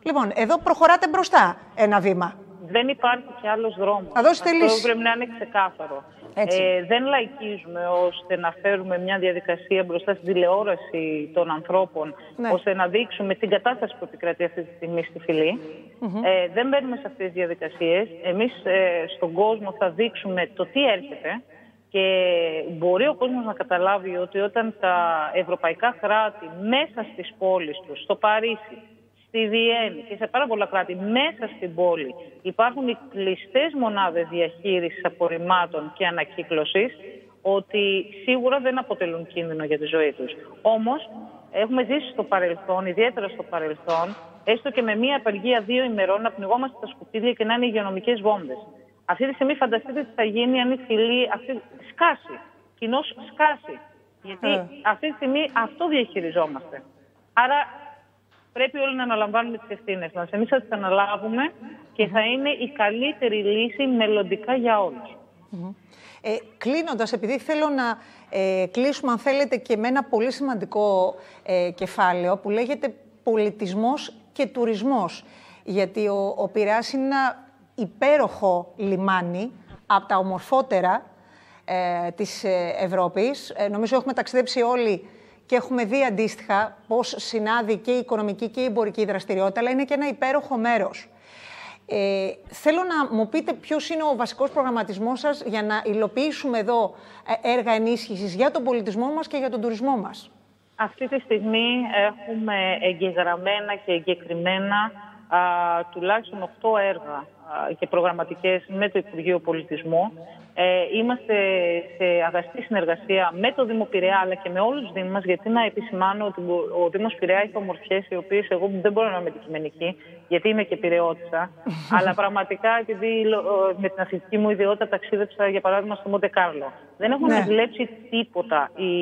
Speaker 1: Λοιπόν, εδώ προχωράτε μπροστά ένα βήμα.
Speaker 5: Δεν υπάρχει και άλλος δρόμος.
Speaker 1: Θα δώσετε
Speaker 5: Αυτό
Speaker 1: λύση.
Speaker 5: πρέπει να είναι ξεκάθαρο.
Speaker 1: Έτσι.
Speaker 5: Ε, δεν λαϊκίζουμε ώστε να φέρουμε μια διαδικασία μπροστά στην τηλεόραση των ανθρώπων,
Speaker 1: Ναι.
Speaker 5: ώστε να δείξουμε την κατάσταση που επικρατεί αυτή τη στιγμή στη φυλη Ε, δεν μπαίνουμε σε αυτές τις διαδικασίες. Εμείς ε, στον κόσμο θα δείξουμε το τι έρχεται και μπορεί ο κόσμος να καταλάβει ότι όταν τα ευρωπαϊκά κράτη μέσα στις πόλεις τους, στο Παρίσι, στη Βιέννη και σε πάρα πολλά κράτη μέσα στην πόλη υπάρχουν οι κλειστές μονάδες διαχείρισης απορριμμάτων και ανακύκλωσης ότι σίγουρα δεν αποτελούν κίνδυνο για τη ζωή τους. Όμως έχουμε ζήσει στο παρελθόν, ιδιαίτερα στο παρελθόν, έστω και με μία απεργία δύο ημερών να πνιγόμαστε στα σκουπίδια και να είναι υγειονομικές βόμβες. Αυτή τη στιγμή φανταστείτε τι θα γίνει αν η φυλή αυτή σκάσει, κοινώς σκάσει. Γιατί
Speaker 1: Ε.
Speaker 5: αυτή τη στιγμή αυτό διαχειριζόμαστε. Άρα πρέπει όλοι να αναλαμβάνουμε τις ευθύνες μας. Εμείς θα τις αναλάβουμε και θα είναι η καλύτερη λύση μελλοντικά για όλους.
Speaker 1: Ε, κλείνοντας, επειδή θέλω να ε, κλείσουμε, αν θέλετε, και με ένα πολύ σημαντικό ε, κεφάλαιο που λέγεται πολιτισμός και τουρισμός. Γιατί ο, ο Πειραιάς είναι ένα υπέροχο λιμάνι από τα ομορφότερα ε, της ε, Ευρώπης. Ε, νομίζω έχουμε ταξιδέψει όλοι και έχουμε δει αντίστοιχα πώς συνάδει και η οικονομική και η εμπορική δραστηριότητα, αλλά είναι και ένα υπέροχο μέρος. Ε, θέλω να μου πείτε ποιος είναι ο βασικός προγραμματισμός σας για να υλοποιήσουμε εδώ ε, έργα ενίσχυσης για τον πολιτισμό μας και για τον τουρισμό μας.
Speaker 5: Αυτή τη στιγμή έχουμε εγγεγραμμένα και εγκεκριμένα α, τουλάχιστον 8 έργα και προγραμματικές με το Υπουργείο Πολιτισμού. Ε, είμαστε σε αγαστή συνεργασία με το Δήμο Πειραιά αλλά και με όλους τους Δήμους μας γιατί να επισημάνω ότι ο Δήμος Πειραιά έχει ομορφιές οι οποίες εγώ δεν μπορώ να είμαι αντικειμενική γιατί είμαι και πειραιώτησα (laughs) αλλά πραγματικά επειδή με την αθλητική μου ιδιότητα ταξίδεψα για παράδειγμα στο Μοντε Κάρλο. Δεν έχουμε ναι. βλέψει τίποτα η,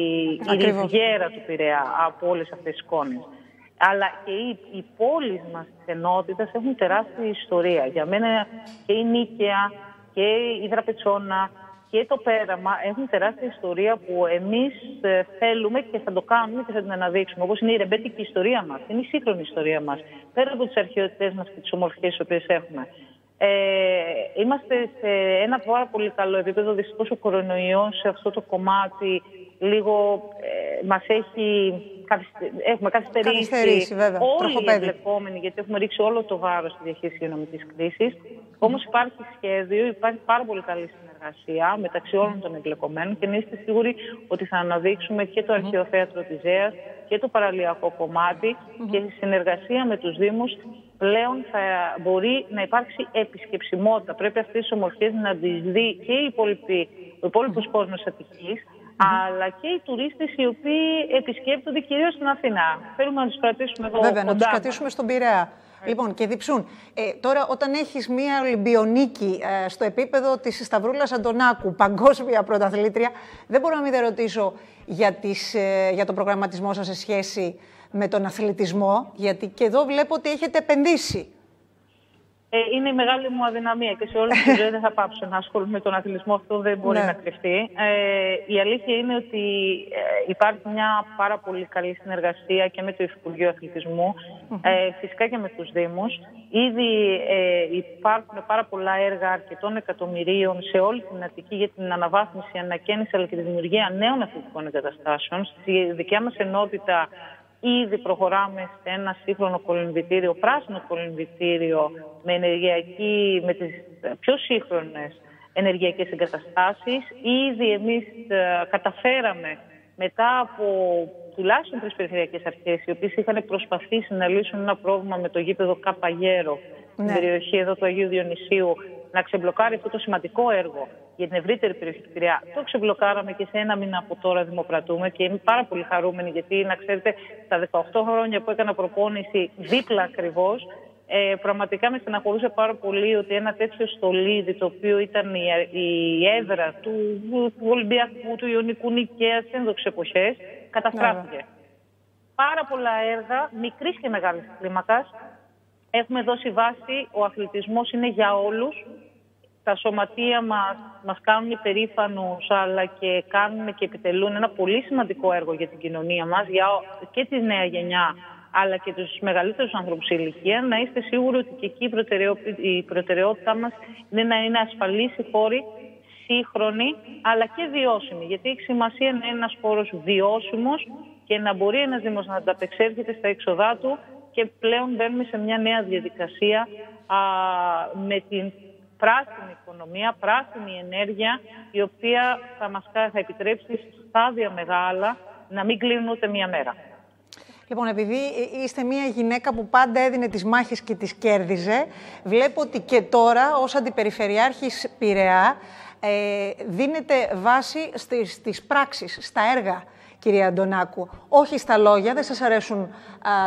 Speaker 5: η ριβιέρα του Πειραιά από όλες αυτές τις εικόνες αλλά και οι, οι πόλεις μας της ενότητας έχουν τεράστια ιστορία. Για μένα και η Νίκαια και η Δραπετσόνα και το Πέραμα έχουν τεράστια ιστορία που εμείς ε, θέλουμε και θα το κάνουμε και θα την αναδείξουμε. Όπως είναι η ρεμπέτικη ιστορία μας, είναι η σύγχρονη ιστορία μας, πέρα από τις αρχαιότητες μας και τις ομορφιές τις οποίες έχουμε. Ε, είμαστε σε ένα πάρα πολύ καλό επίπεδο. Δυστυχώς ο κορονοϊός σε αυτό το κομμάτι λίγο ε, μας έχει έχουμε καθυστερήσει,
Speaker 1: καθυστερήσει βέβαια,
Speaker 5: όλοι οι εμπλεκόμενοι, γιατί έχουμε ρίξει όλο το βάρος στη διαχείριση υγειονομικής κρίσης. Όμως υπάρχει σχέδιο, υπάρχει πάρα πολύ καλή συνεργασία μεταξύ όλων των εμπλεκομένων και να είστε σίγουροι ότι θα αναδείξουμε και το αρχαίο θέατρο της ΖΕΑ και το παραλιακό κομμάτι και στη συνεργασία με τους Δήμους πλέον θα μπορεί να υπάρξει επισκεψιμότητα. Πρέπει αυτές τις ομορφιές να τις δει και η ο υπόλοιπος κόσμος Αττικής, αλλά και οι τουρίστες οι οποίοι επισκέπτονται κυρίως στην Αθηνά. Θέλουμε να τους κρατήσουμε εδώ
Speaker 1: Βέβαια, να τους κρατήσουμε στον Πειραιά. Λοιπόν, και διψούν. Ε, τώρα, όταν έχεις μία Ολυμπιονίκη ε, στο επίπεδο της Σταυρούλας Αντωνάκου, παγκόσμια πρωταθλήτρια, δεν μπορώ να μην ρωτήσω για, τις, ε, για τον προγραμματισμό σας σε σχέση με τον αθλητισμό, γιατί και εδώ βλέπω ότι έχετε επενδύσει.
Speaker 5: Ε, είναι η μεγάλη μου αδυναμία και σε όλη τη ζωή δεν θα πάψω να ασχολούμαι με τον αθλητισμό. Αυτό δεν μπορεί ναι. να κρυφτεί. Ε, η αλήθεια είναι ότι ε, υπάρχει μια πάρα πολύ καλή συνεργασία και με το Υφυπουργείο Αθλητισμού, ε, φυσικά και με τους Δήμους. Ήδη ε, υπάρχουν πάρα πολλά έργα αρκετών εκατομμυρίων σε όλη την Αττική για την αναβάθμιση, ανακαίνιση αλλά και τη δημιουργία νέων αθλητικών εγκαταστάσεων. Στη δικιά μας ενότητα Ήδη προχωράμε σε ένα σύγχρονο κολυμβητήριο, πράσινο κολυμβητήριο με, ενεργειακή, με τις πιο σύγχρονες ενεργειακές εγκαταστάσεις. Ήδη εμείς ε, καταφέραμε μετά από τουλάχιστον τρεις περιφερειακές αρχές οι οποίες είχαν προσπαθήσει να λύσουν ένα πρόβλημα με το γήπεδο Καπαγέρο ναι. στην περιοχή εδώ του Αγίου Διονυσίου να ξεμπλοκάρει αυτό το σημαντικό έργο για την ευρύτερη περιοχή του Πειραιά. Το ξεμπλοκάραμε και σε ένα μήνα από τώρα δημοπρατούμε και είμαι πάρα πολύ χαρούμενη γιατί, να ξέρετε, τα 18 χρόνια που έκανα προπόνηση δίπλα ακριβώς, ε, πραγματικά με στεναχωρούσε πάρα πολύ ότι ένα τέτοιο στολίδι, το οποίο ήταν η, η έδρα του, του Ολυμπιακού, του Ιωνικού Νικαίας σε ένδοξες εποχές, καταστράφηκε. Πάρα πολλά έργα, μικρής και μεγάλης κλίμακας, Έχουμε δώσει βάση, ο αθλητισμός είναι για όλους. Τα σωματεία μας μας κάνουν υπερήφανους, αλλά και κάνουν και επιτελούν ένα πολύ σημαντικό έργο για την κοινωνία μας, για και τη νέα γενιά, αλλά και τους μεγαλύτερους ανθρώπους ηλικία. Να είστε σίγουροι ότι και εκεί η προτεραιότητά μας είναι να είναι ασφαλής η χώρη, σύγχρονη, αλλά και βιώσιμη. Γιατί έχει σημασία να είναι ένας χώρος βιώσιμος και να μπορεί ένας Δήμος να ανταπεξέρχεται στα έξοδά του και πλέον μπαίνουμε σε μια νέα διαδικασία α, με την πράσινη οικονομία, πράσινη ενέργεια, η οποία θα μας θα επιτρέψει στάδια μεγάλα να μην κλείνουν ούτε μία μέρα.
Speaker 1: Λοιπόν, επειδή είστε μια γυναίκα που πάντα έδινε τις μάχες και τις κέρδιζε, βλέπω ότι και τώρα ως Αντιπεριφερειάρχης Πειραιά ε, δίνετε βάση στις, στις πράξεις, στα έργα κυρία Αντωνάκου. Όχι στα λόγια, δεν σας αρέσουν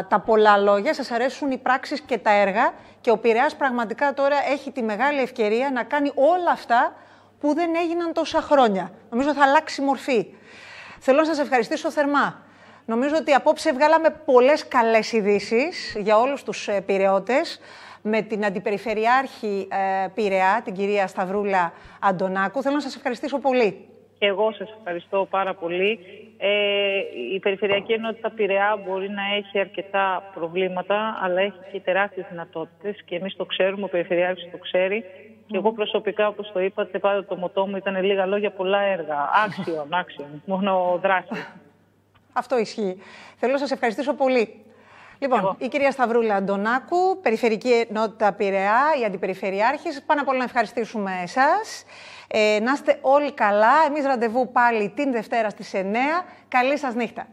Speaker 1: τα πολλά λόγια, σας αρέσουν οι πράξεις και τα έργα και ο Πειραιάς πραγματικά τώρα έχει τη μεγάλη ευκαιρία να κάνει όλα αυτά που δεν έγιναν τόσα χρόνια. Νομίζω θα αλλάξει μορφή. Θέλω να σας ευχαριστήσω θερμά. Νομίζω ότι απόψε βγάλαμε πολλές καλές ειδήσεις για όλους τους ε, Πειραιώτες με την Αντιπεριφερειάρχη ε, Πειραιά, την κυρία Σταυρούλα Αντωνάκου. Θέλω να σας ευχαριστήσω πολύ.
Speaker 5: Και εγώ σας ευχαριστώ πάρα πολύ. Ε, η Περιφερειακή Ενότητα Πειραιά μπορεί να έχει αρκετά προβλήματα, αλλά έχει και τεράστιες δυνατότητες και εμείς το ξέρουμε, ο Περιφερειάρχης το ξέρει. Και εγώ προσωπικά, όπως το είπατε, πάντα το μοτό μου ήταν λίγα λόγια, πολλά έργα. Άξιον, (laughs) άξιον, μόνο δράση.
Speaker 1: Αυτό ισχύει. Θέλω να σας ευχαριστήσω πολύ. Λοιπόν, η κυρία Σταυρούλα Αντωνάκου, Περιφερική Ενότητα Πειραιά, η Αντιπεριφερειάρχης. Πάνω απ' όλα να ευχαριστήσουμε εσάς. Ε, να είστε όλοι καλά. Εμείς ραντεβού πάλι την Δευτέρα στις 9. Καλή σας νύχτα.